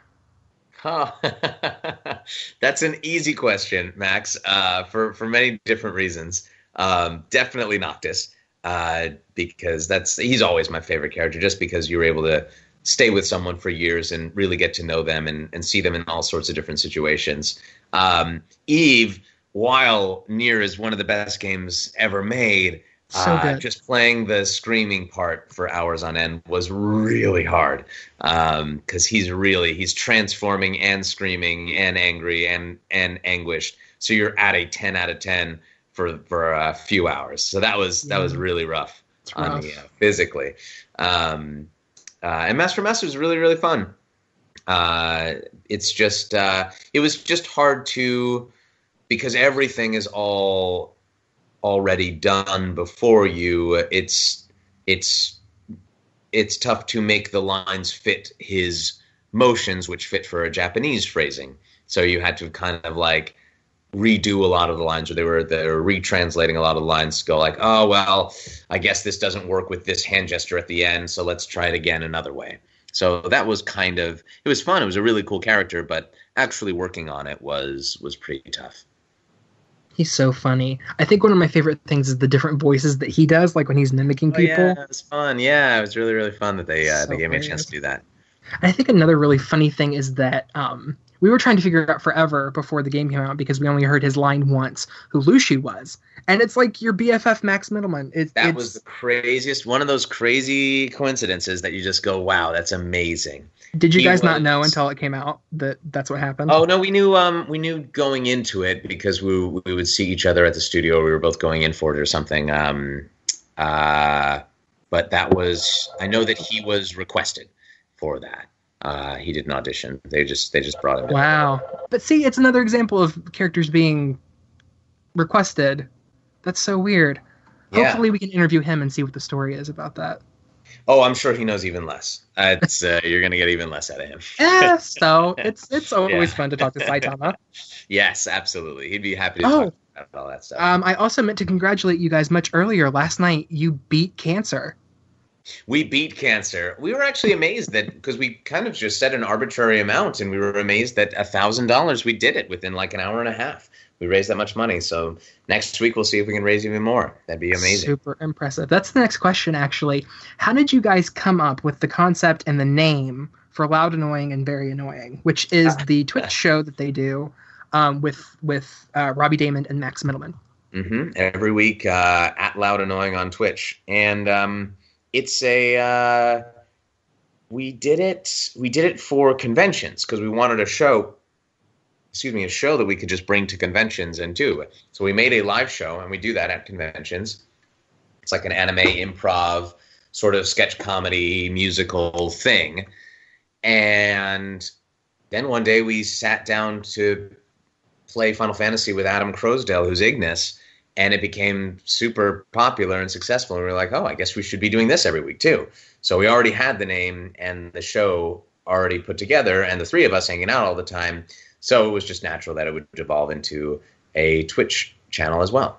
Oh, [LAUGHS] that's an easy question, Max, uh, for, for many different reasons. Um, definitely Noctis, uh, because that's he's always my favorite character, just because you were able to stay with someone for years and really get to know them and, and see them in all sorts of different situations. Um, Eve, while Nier is one of the best games ever made, So uh, just playing the screaming part for hours on end was really hard because he's really he's transforming and screaming and angry and and anguished. So you're at a ten out of ten for for a few hours. So that was that was really rough It's on rough. me uh, physically. Um, uh, and Master Master is really really fun. Uh, it's just uh, it was just hard to because everything is all already done before you. It's it's it's tough to make the lines fit his motions, which fit for a Japanese phrasing. So you had to kind of like redo a lot of the lines, or they were they were retranslating a lot of the lines to go like, oh well, I guess this doesn't work with this hand gesture at the end, so let's try it again another way. So that was kind of it was fun. It was a really cool character, but actually working on it was was pretty tough. He's so funny. I think one of my favorite things is the different voices that he does, like when he's mimicking people. Oh, yeah, it was fun. Yeah, it was really really fun that they uh, So they gave me a chance to do that. I think another really funny thing is that um, we were trying to figure out forever before the game came out because we only heard his line once, who Luxu was, and it's like your BFF Max Mittelman. It, That was the craziest one of those crazy coincidences that you just go, "Wow, that's amazing." Did you he guys not know until it came out that that's what happened? Oh no, we knew um we knew going into it because we we would see each other at the studio. We were both going in for it or something. Um, uh, but that was I know that he was requested for that. Uh, he didn't audition. They just they just brought him. in. Wow. But see, it's another example of characters being requested. That's so weird. Yeah. Hopefully, we can interview him and see what the story is about that. Oh, I'm sure he knows even less. Uh, it's [LAUGHS] uh, you're gonna get even less out of him. Eh, so [LAUGHS] it's it's always Yeah. fun to talk to Saitama. [LAUGHS] Yes, absolutely. He'd be happy to Oh. talk about all that stuff. Um, I also meant to congratulate you guys much earlier. Last night, you beat cancer. We beat cancer. We were actually amazed that because we kind of just set an arbitrary amount, and we were amazed that a thousand dollars we did it within like an hour and a half. We raised that much money. So next week we'll see if we can raise even more. That'd be amazing. Super impressive. That's the next question, actually. How did you guys come up with the concept and the name for Loud Annoying and Very Annoying, which is the [LAUGHS] Twitch show that they do um, with with uh, Robbie Daymond and Max Mittelman. Mm-hmm. Every week uh, at Loud Annoying on Twitch, and um, it's a uh, we did it we did it for conventions because we wanted a show excuse me a show that we could just bring to conventions and do. So we made a live show and we do that at conventions. It's like an anime improv sort of sketch comedy musical thing. And then one day we sat down to play final fantasy with adam croasdell who's ignis and it became super popular and successful. And we were like oh i guess we should be doing this every week too. So we already had the name and the show already put together and the three of us hanging out all the time. So it was just natural that it would evolve into a twitch channel as well.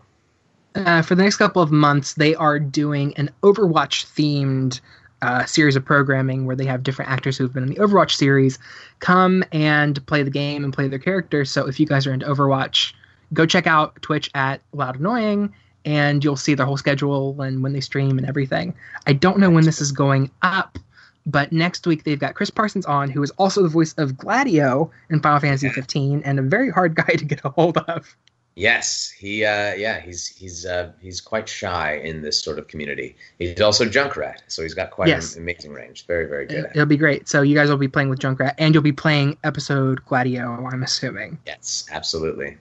Uh, for the next couple of months they are doing an overwatch themed uh, series of programming where they have different actors who've been in the Overwatch series come and play the game and play their characters. So if you guys are into Overwatch, go check out Twitch at Loud Annoying and you'll see their whole schedule and when they stream and everything. I don't know when this is going up, but next week they've got Chris Parsons on, who is also the voice of Gladio in Final Fantasy 15 and a very hard [LAUGHS] guy to get a hold of. Yes, he. Uh, yeah, he's he's uh, he's quite shy in this sort of community. He's also Junkrat, so he's got quite Yes. an amazing range. Very very good. It, it'll be great. So you guys will be playing with Junkrat and you'll be playing episode Gladio, I'm assuming. Yes, absolutely.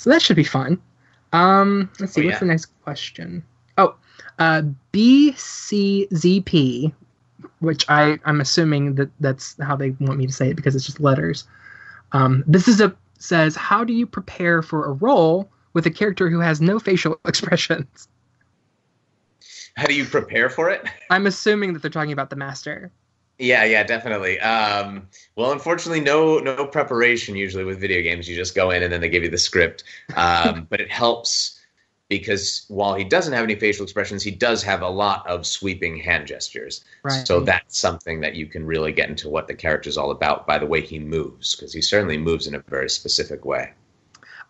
So that should be fun. Um, let's see, Oh, what's yeah. the next question? Oh, uh, BCZP, which I I'm assuming that that's how they want me to say it because it's just letters. Um, this is a says, how do you prepare for a role with a character who has no facial [LAUGHS] expressions? How do you prepare for it? I'm assuming that they're talking about the master. Yeah, yeah, definitely. Um, well, unfortunately, no no preparation usually with video games. You just go in and then they give you the script. Um, [LAUGHS] but it helps because while he doesn't have any facial expressions, he does have a lot of sweeping hand gestures. Right. So that's something that you can really get into what the character's all about by the way he moves, because he certainly moves in a very specific way.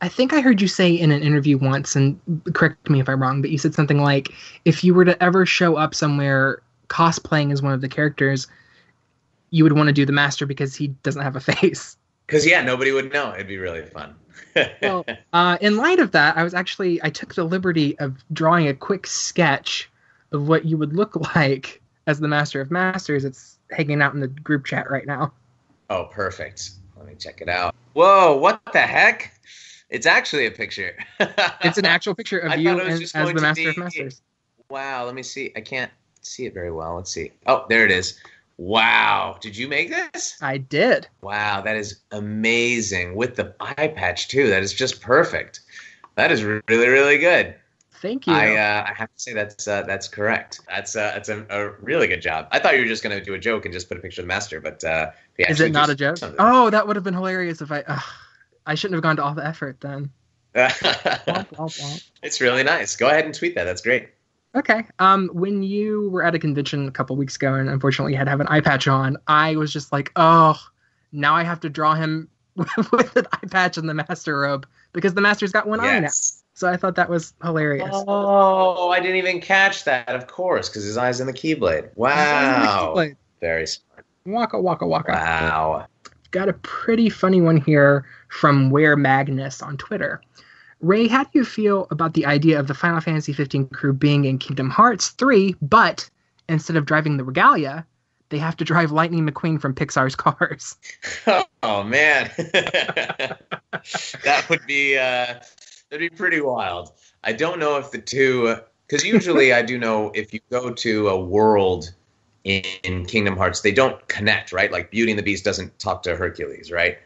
I think I heard you say in an interview once, and correct me if I'm wrong, but you said something like, if you were to ever show up somewhere cosplaying as one of the characters, you would want to do the master because he doesn't have a [LAUGHS] face. Because yeah, nobody would know. It'd be really fun. [LAUGHS] Well, uh, in light of that, I was actually I took the liberty of drawing a quick sketch of what you would look [LAUGHS] like as the master of masters. It's hanging out in the group chat right now. oh, perfect. Let me check it out. Whoa, what the heck? It's actually a picture. It's an actual picture of I you as, the master of masters. Wow, let me see. I can't see it very well. Let's see. Oh, there it is. Wow. Did you make this? I did. Wow, that is amazing. With the eye patch too. That is just perfect. That is really, really good. Thank you. I uh, I have to say that's uh, that's correct. That's uh, that's a, a really good job. I thought you were just gonna do a joke and just put a picture of the master, but uh, Is it not a joke? something. Oh, that would have been hilarious if I. ugh, I shouldn't have gone to all the effort then. [LAUGHS] Womp, womp, womp. it's really nice. Go ahead and tweet that. That's great. Okay. Um, when you were at a convention a couple weeks ago and unfortunately had to have an eye patch on, I was just like, oh, now I have to draw him [LAUGHS] with an eye patch and the master robe because the master's got one eye now. So I thought that was hilarious. Oh, I didn't even catch that. Of course, because his eyes in the keyblade. Wow. Like, Very smart. waka waka waka. Wow. Got a pretty funny one here from Where Magnus on Twitter. Ray, how do you feel about the idea of the Final Fantasy 15 crew being in Kingdom Hearts 3, but instead of driving the Regalia, they have to drive Lightning McQueen from Pixar's [LAUGHS] Cars? Oh man, [LAUGHS] that would be uh, that'd be pretty wild. I don't know if the two, because usually I do know if you go to a world in, in Kingdom Hearts, they don't connect, right? Like Beauty and the Beast doesn't talk to Hercules, right?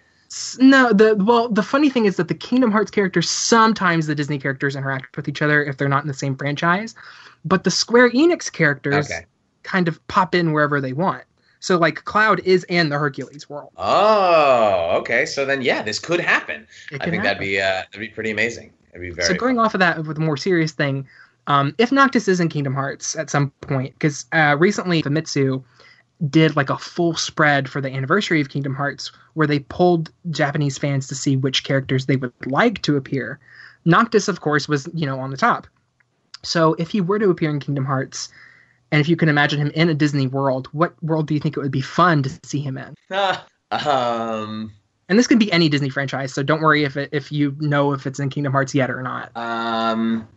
No, the well, the funny thing is that the Kingdom Hearts characters sometimes the Disney characters interact with each other if they're not in the same franchise, but the Square Enix characters Okay. kind of pop in wherever they want. So like Cloud is in the Hercules world. Oh, okay. So then, yeah, this could happen. I think happen. that'd be uh, that'd be pretty amazing. It'd be very. so going off of that with a more serious thing, um, if Noctis is in Kingdom Hearts at some point, because uh, recently Famitsu did like a full spread for the anniversary of Kingdom Hearts where they pulled Japanese fans to see which characters they would like to appear. Noctis, of course, was you know on the top. So if he were to appear in Kingdom Hearts, And if you can imagine him in a Disney world, what world do you think it would be fun to see him in? [LAUGHS] um, And this can be any Disney franchise, so don't worry if it, if you know if it's in Kingdom Hearts yet or not. um,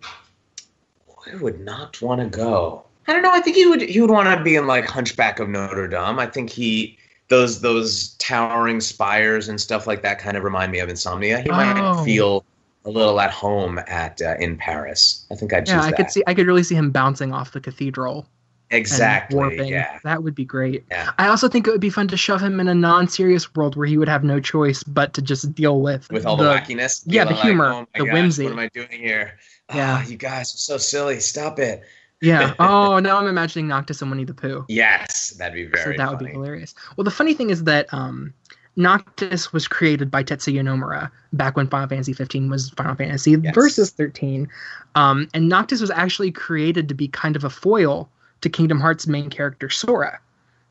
where would not want to go? I don't know. I think he would. He would want to be in like Hunchback of Notre Dame. I think he those those towering spires and stuff like that kind of remind me of Insomnia. He might Oh. feel a little at home at uh, in Paris. I think I'd choose Yeah, I that. could see I could really see him bouncing off the cathedral exactly. warping. Yeah. That would be great. Yeah. I also think it would be fun to shove him in a non-serious world where he would have no choice but to just deal with With all the, wackiness. yeah, the humor, oh the gosh, whimsy. What am I doing here? Yeah. Ah, you guys are so silly. Stop it. Yeah. Oh, now I'm imagining Noctis and Winnie the Pooh. Yes, that'd be so very that funny. would be hilarious. Well, the funny thing is that um, Noctis was created by Tetsuya Nomura back when Final Fantasy 15 was Final Fantasy Yes. versus 13, um, and Noctis was actually created to be kind of a foil to Kingdom Hearts' main character Sora.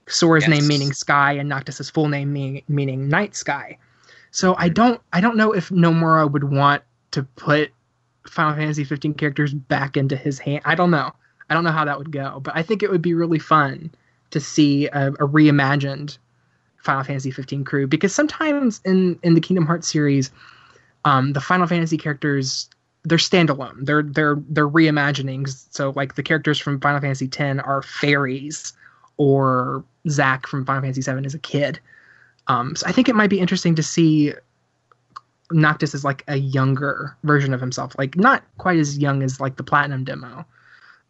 Sora's Yes. name meaning sky, and Noctis's full name meaning, meaning night sky. So I don't I don't know if Nomura would want to put Final Fantasy 15 characters back into his hand. I don't know. I don't know how that would go, but I think it would be really fun to see a, a reimagined Final Fantasy 15 crew because sometimes in in the Kingdom Hearts series, um, the Final Fantasy characters they're standalone. They're they're they're reimaginings. So like the characters from Final Fantasy 10 are fairies, or Zack from Final Fantasy 7 is a kid. Um, so I think it might be interesting to see Noctis as like a younger version of himself, like not quite as young as like the Platinum demo,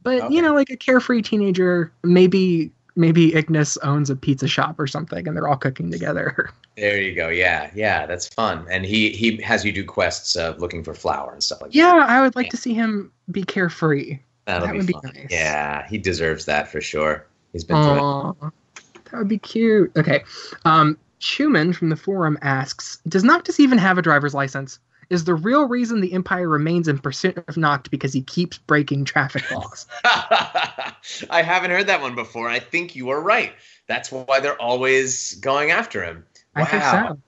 but Okay. you know, like a carefree teenager. Maybe maybe Ignis owns a pizza shop or something, and they're all cooking together. [LAUGHS] There you go. Yeah, yeah, that's fun. And he he has you do quests of looking for flour and stuff like that. yeah, I would like to see him be carefree. That'll that be would be nice. Yeah, he deserves that for sure. He's been through it. That would be cute. Okay, um, Schumann from the forum asks, "Does Noctis even have a driver's license? Is the real reason the Empire remains in pursuit of Noct because he keeps breaking traffic [LAUGHS] laws?" I haven't heard that one before. I think you are right. That's why they're always going after him. I think Wow. so.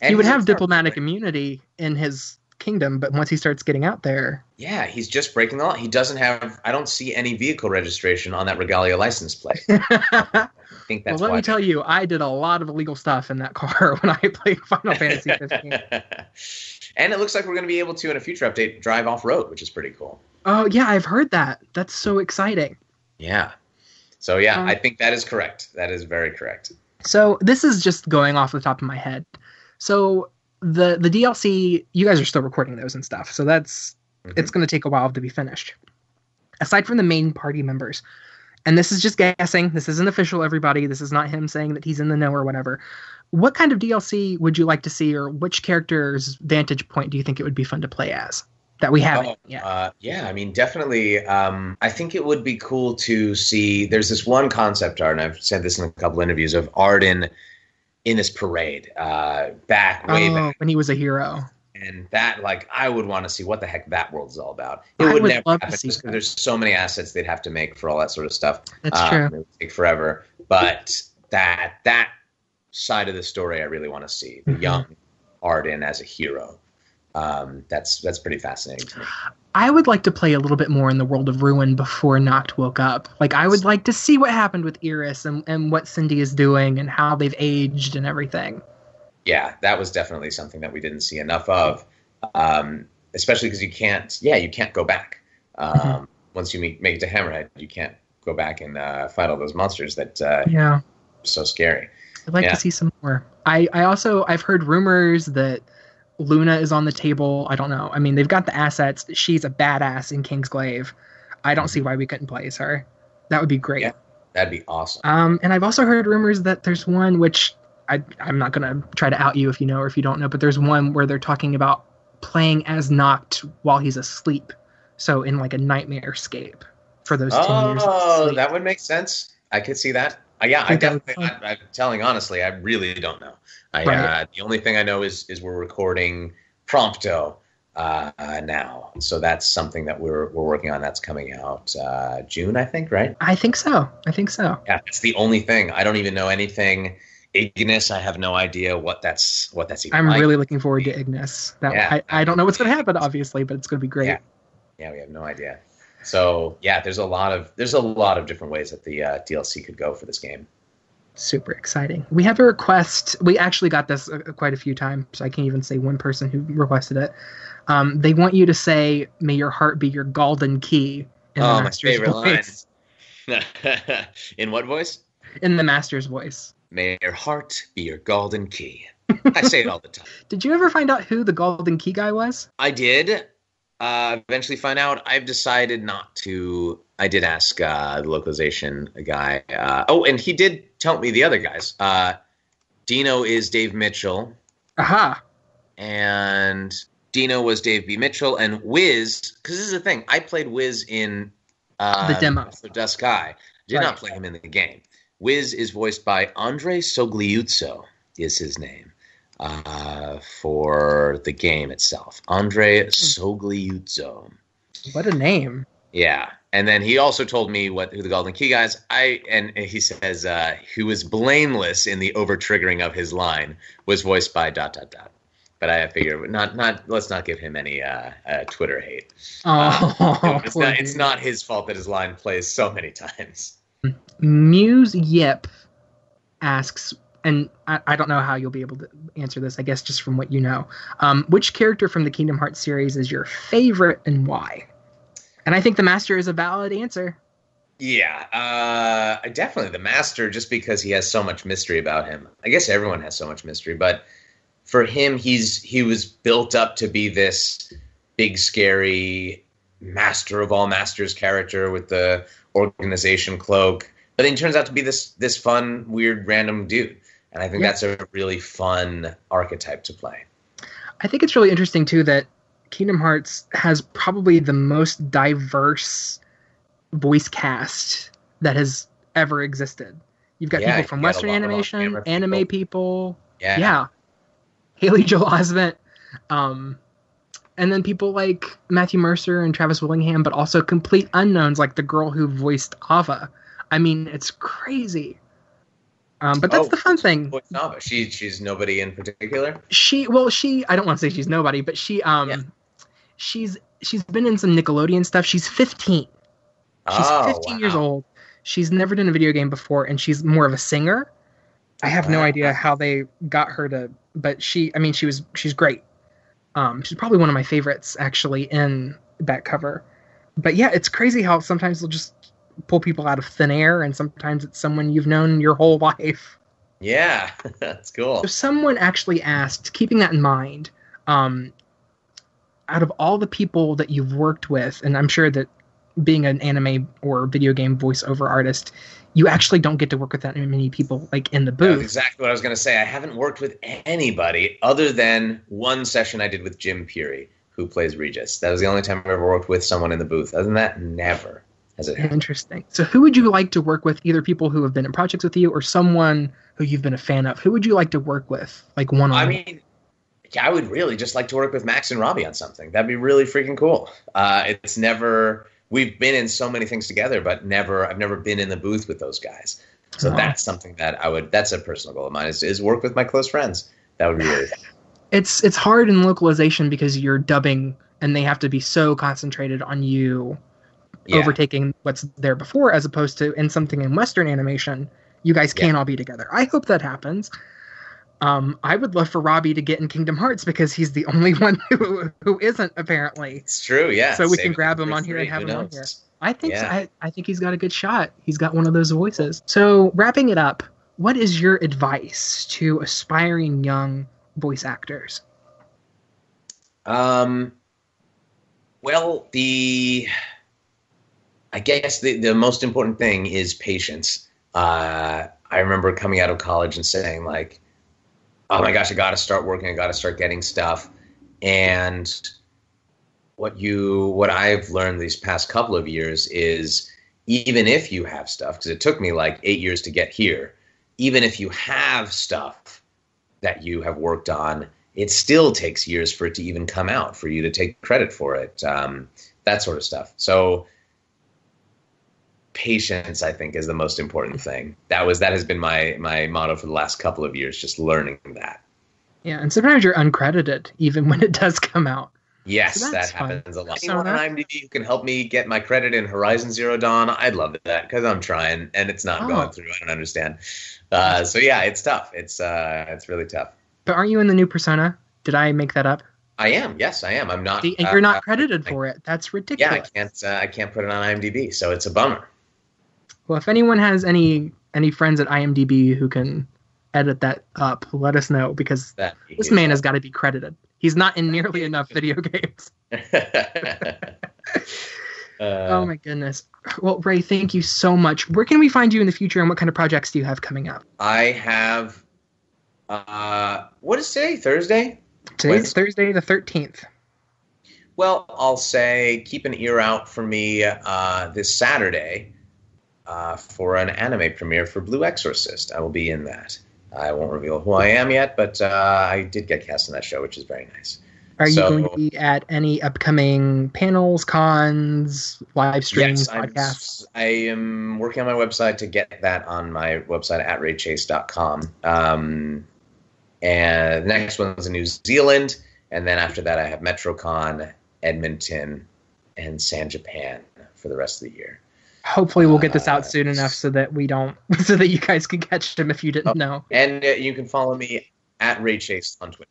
And he would have diplomatic immunity in his kingdom, but once he starts getting out there, Yeah, he's just breaking the law. He doesn't have. I don't see any vehicle registration on that Regalia license plate. well, [LAUGHS] I think that's let why. me tell you, I did a lot of illegal stuff in that car [LAUGHS] when I played Final Fantasy 15. And it looks like we're going to be able to, in a future update, drive off road, which is pretty cool. Oh yeah, I've heard that. That's so exciting. Yeah. So yeah, Um, I think that is correct. That is very correct. So this is just going off the top of my head. So the the DLC, you guys are still recording those and stuff. So that's Mhm. it's going to take a while to be finished. Aside from the main party members, and this is just guessing. This isn't official, everybody. This is not him saying that he's in the know or whatever. What kind of DLC would you like to see, or which character's vantage point do you think it would be fun to play as that we haven't Oh, yet? Uh, yeah, I mean, definitely. Um, I think it would be cool to see. There's this one concept art, and I've said this in a couple interviews of Ardyn in this parade uh, back way oh, back, when he was a hero. And that like I would want to see what the heck that world is all about. It would, would never happen see just 'cause there's so many assets they'd have to make for all that sort of stuff. That's Um, true. It would take forever, but that that side of the story I really want to see the Mhm. young Ardyn as a hero. Um, that's that's pretty fascinating to me. I would like to play a little bit more in the world of Ruin before Noct woke up. Like I would like to see what happened with Iris and, and what Cindy is doing and how they've aged and everything. Yeah, that was definitely something that we didn't see enough of. Um, especially because you can't, yeah, you can't go back. Um, Mhm. Once you meet, make it to Hammerhead, you can't go back and uh, fight all those monsters that uh, Yeah. are so scary. I'd like Yeah. to see some more. I, I also I've heard rumors that Luna is on the table. I don't know. I mean, they've got the assets. She's a badass in Kingsglaive. I don't see why we couldn't play as her. That would be great. Yeah. That'd be awesome. Um, and I've also heard rumors that there's one which I, I'm not gonna try to out you if you know or if you don't know, but there's one where they're talking about playing as Noct while he's asleep, so in like a nightmare escape for those ten years. Oh, that would make sense. I could see that. Uh, yeah, I think that would be definitely. I, I'm telling honestly, I really don't know. I, Right. uh, the only thing I know is is we're recording Prompto uh, uh, now, so that's something that we're we're working on. That's coming out uh, June, I think, right? I think so. I think so. Yeah, it's the only thing. I don't even know anything. Ignis, I have no idea what that's what that's even I'm like. really looking forward to Ignis. That Yeah. I, I don't know what's gonna happen, obviously, but it's gonna be great. Yeah. yeah, we have no idea. So yeah, there's a lot of there's a lot of different ways that the uh, DLC could go for this game. Super exciting. We have a request. We actually got this uh, quite a few times. So I can't even say one person who requested it. Um, they want you to say, "May your heart be your golden key." In oh, my favorite voice. line. [LAUGHS] in what voice? In the master's voice. May your heart be your golden key. I say it all the time. [LAUGHS] Did you ever find out who the golden key guy was? I did. Uh, eventually find out. I've decided not to. I did ask uh, the localization guy. Uh, oh, and he did tell me the other guys. Uh, Dino is Dave Mitchell. Aha. And Dino was Dave B. Mitchell, and Wiz. Because this is the thing, I played Wiz in uh, the demo. The Duscae. Did right. not play him in the game. Wiz is voiced by Andre Sogliuzzo. Is his name uh, for the game itself. Andre hmm. Sogliuzzo. What a name. Yeah. And then he also told me what who the Golden Key guys. I and he says uh, he was blameless in the over triggering of his line was voiced by dot dot dot. But I figure not not let's not give him any uh, uh, Twitter hate. Oh, uh, [LAUGHS] it's, not, it's not his fault that his line plays so many times. Muse Yip asks and I, I, don't know how you'll be able to answer this. I guess just from what you know, um, which character from the Kingdom Hearts series is your favorite and why? And I think the Master is a valid answer. Yeah, uh, definitely the Master, just because he has so much mystery about him. I guess everyone has so much mystery, but for him, he's he was built up to be this big, scary master of all masters character with the organization cloak. But then he turns out to be this this fun, weird, random dude. And I think yeah. that's a really fun archetype to play. I think it's really interesting too that Kingdom Hearts has probably the most diverse voice cast that has ever existed. You've got yeah, people from Western animation, anime people. people. Yeah. Yeah. Haley Joel Osment. Um, and then people like Matthew Mercer and Travis Willingham, but also complete unknowns like the girl who voiced Ava. I mean, it's crazy. Um, but that's oh, the fun thing. Nava? She she's nobody in particular. She well she I don't want to say she's nobody, but she um yeah. she's she's been in some Nickelodeon stuff. She's 15. She's oh, 15 wow. years old. She's never done a video game before, and she's more of a singer. I have no idea how they got her to, but she I mean she was she's great. Um, she's probably one of my favorites actually in that cover. But yeah, it's crazy how sometimes they'll just pull people out of thin air, and sometimes it's someone you've known your whole [LAUGHS] life. Yeah, [LAUGHS] that's cool. So someone actually asked, keeping that in mind, um, out of all the people that you've worked with, and I'm sure that being an anime or video game voiceover artist, you actually don't get to work with that many people like in the booth. That's exactly what I was going to say. I haven't worked with anybody other than one session I did with Jim Peary, who plays Regis. That was the only time I've ever worked with someone in the booth. Other than that, never as it Interesting. So, who would you like to work with? Either people who have been in projects with you, or someone who you've been a fan of. Who would you like to work with, like one on? I mean, yeah, I would really just like to work with Max and Robbie on something. That'd be really freaking cool. Uh, it's never we've been in so many things together, but never I've never been in the booth with those guys. So oh. that's something that I would. That's a personal goal of mine is, is work with my close friends. That would be really. Fun. It's it's hard in localization because you're dubbing and they have to be so concentrated on you yeah. overtaking what's there before, as opposed to in something in Western animation, you guys can yeah. all be together. I hope that happens. Um, I would love for Robbie to get in Kingdom Hearts because he's the only [LAUGHS] one who who isn't apparently. It's true, yeah. So we Save can grab him on here and have him on here. I think yeah. so. I, I think he's got a good shot. He's got one of those voices. So wrapping it up, what is your advice to aspiring young voice actors? Um, well, the I guess the, the most important thing is patience. Uh, I remember coming out of college and saying like, "Oh my gosh, I got to start working. I got to start getting stuff." And what you what I've learned these past couple of years is even if you have stuff, because it took me like eight years to get here, even if you have stuff that you have worked on, it still takes years for it to even come out, for you to take credit for it, um, that sort of stuff. So patience i think is the most important thing that was that has been my my motto for the last couple of years just learning that yeah and sometimes you're uncredited even when it does come out Yes, So that that's fun. happens a lot. So Anyone on IMDb who can help me get my credit in Horizon Zero Dawn, I'd love that because I'm trying and it's not Oh. going through. I don't understand. Uh, so yeah, it's tough. It's uh, it's really tough. But aren't you in the new Persona? Did I make that up? I am. Yes, I am. I'm not. And uh, you're not uh, credited I- for it. That's ridiculous. Yeah. I can't. Uh, I can't put it on IMDb, so it's a bummer. Well, if anyone has any any friends at IMDb who can edit that up, let us know because That this man has got to be credited. He's not in nearly enough video games. [LAUGHS] [LAUGHS] Uh, oh my goodness. Well, Ray, thank you so much. Where can we find you in the future, and what kind of projects do you have coming up? I have. Uh, what is today? Thursday. Today's Wednesday. Thursday, the thirteenth. Well, I'll say keep an ear out for me uh, this Saturday uh, for an anime premiere for Blue Exorcist. I will be in that. I won't reveal who I am yet, but uh, I did get cast in that show, which is very nice. Are you going to be at any upcoming panels, cons, live streams, yes, I'm, podcasts? I am working on my website to get that on my website at raychase.com. Um, and the next one's in New Zealand. And then after that, I have MetroCon, Edmonton, and San Japan for the rest of the year. Hopefully, we'll get this Uh, out soon enough so that we don't, [LAUGHS] so that you guys can catch him if you didn't Oh. know. And uh, you can follow me at ray chase on Twitter.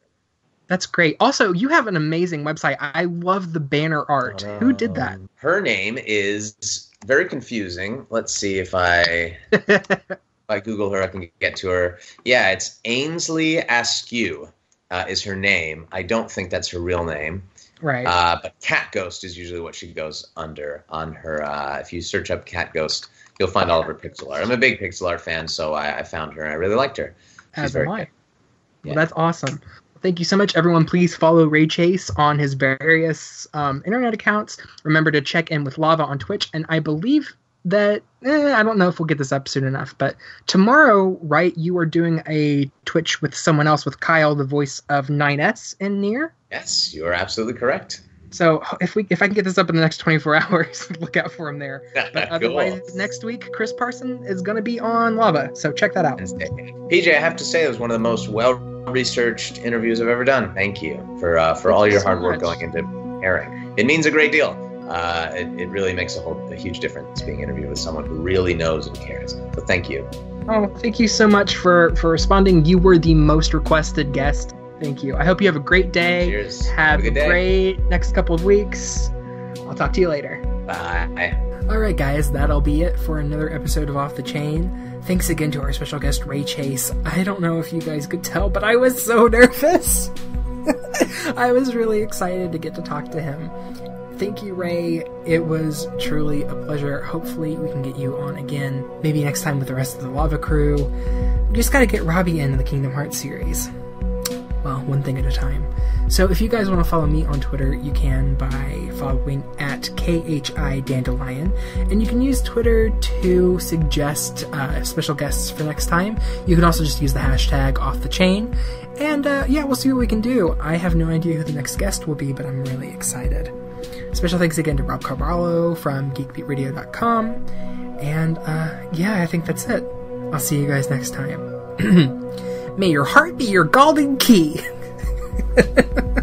That's great. Also, you have an amazing website. I love the banner art. Who did that? Um, Her name is very confusing. Let's see if I [LAUGHS] if I Google her, I can get to her. Yeah, it's Ainsley Askew uh, is her name. I don't think that's her real name, right. uh, but Cat Ghost is usually what she goes under on her. Uh, if you search up Cat Ghost, you'll find all of her pixel art. I'm a big pixel art fan, so I, I found her and I really liked her. As very am I. good. Well, that's awesome. Thank you so much, everyone. Please follow Ray Chase on his various um, internet accounts. Remember to check in with Lava on Twitch. And I believe that, eh, I don't know if we'll get this up soon enough, but tomorrow, right, you are doing a Twitch with someone else, with Kyle, the voice of 9S in Nier. Yes, you are absolutely correct. So if we if I can get this up in the next 24 [LAUGHS] hours, look out for him there. [LAUGHS] But Cool. otherwise, next week, Chris Parson is going to be on Lava. So check that out. PJ, I have to say, it was one of the most well researched interviews I've ever done. Thank you for uh, for Thank all you your so hard work going into airing. It means a great deal. Uh, it, it really makes a whole a huge difference being interviewed with someone who really knows and cares. So thank you. Oh, thank you so much for for responding. You were the most requested guest. Thank you. I hope you have a great day. Cheers. Have a a good day. great next couple of weeks. I'll talk to you later. Bye. Alright, guys, that'll be it for another episode of Off the Chain. Thanks again to our special guest, Ray Chase. I don't know if you guys could tell, but I was so [LAUGHS] nervous. [LAUGHS] I was really excited to get to talk to him. Thank you, Ray. It was truly a pleasure. Hopefully, we can get you on again, maybe next time with the rest of the Lava crew. We just gotta get Robbie in the Kingdom Hearts series. Well, one thing at a time. So if you guys want to follow me on Twitter, you can by following at KHI Dandelion. And you can use Twitter to suggest uh, special guests for next time. You can also just use the hashtag off the chain. And uh, yeah, we'll see what we can do. I have no idea who the next guest will be, but I'm really excited. Special thanks again to Rob Carballo from geekbeatradio.com. And uh, yeah, I think that's it. I'll see you guys next time. [CLEARS THROAT] May your heart be your golden key. [LAUGHS]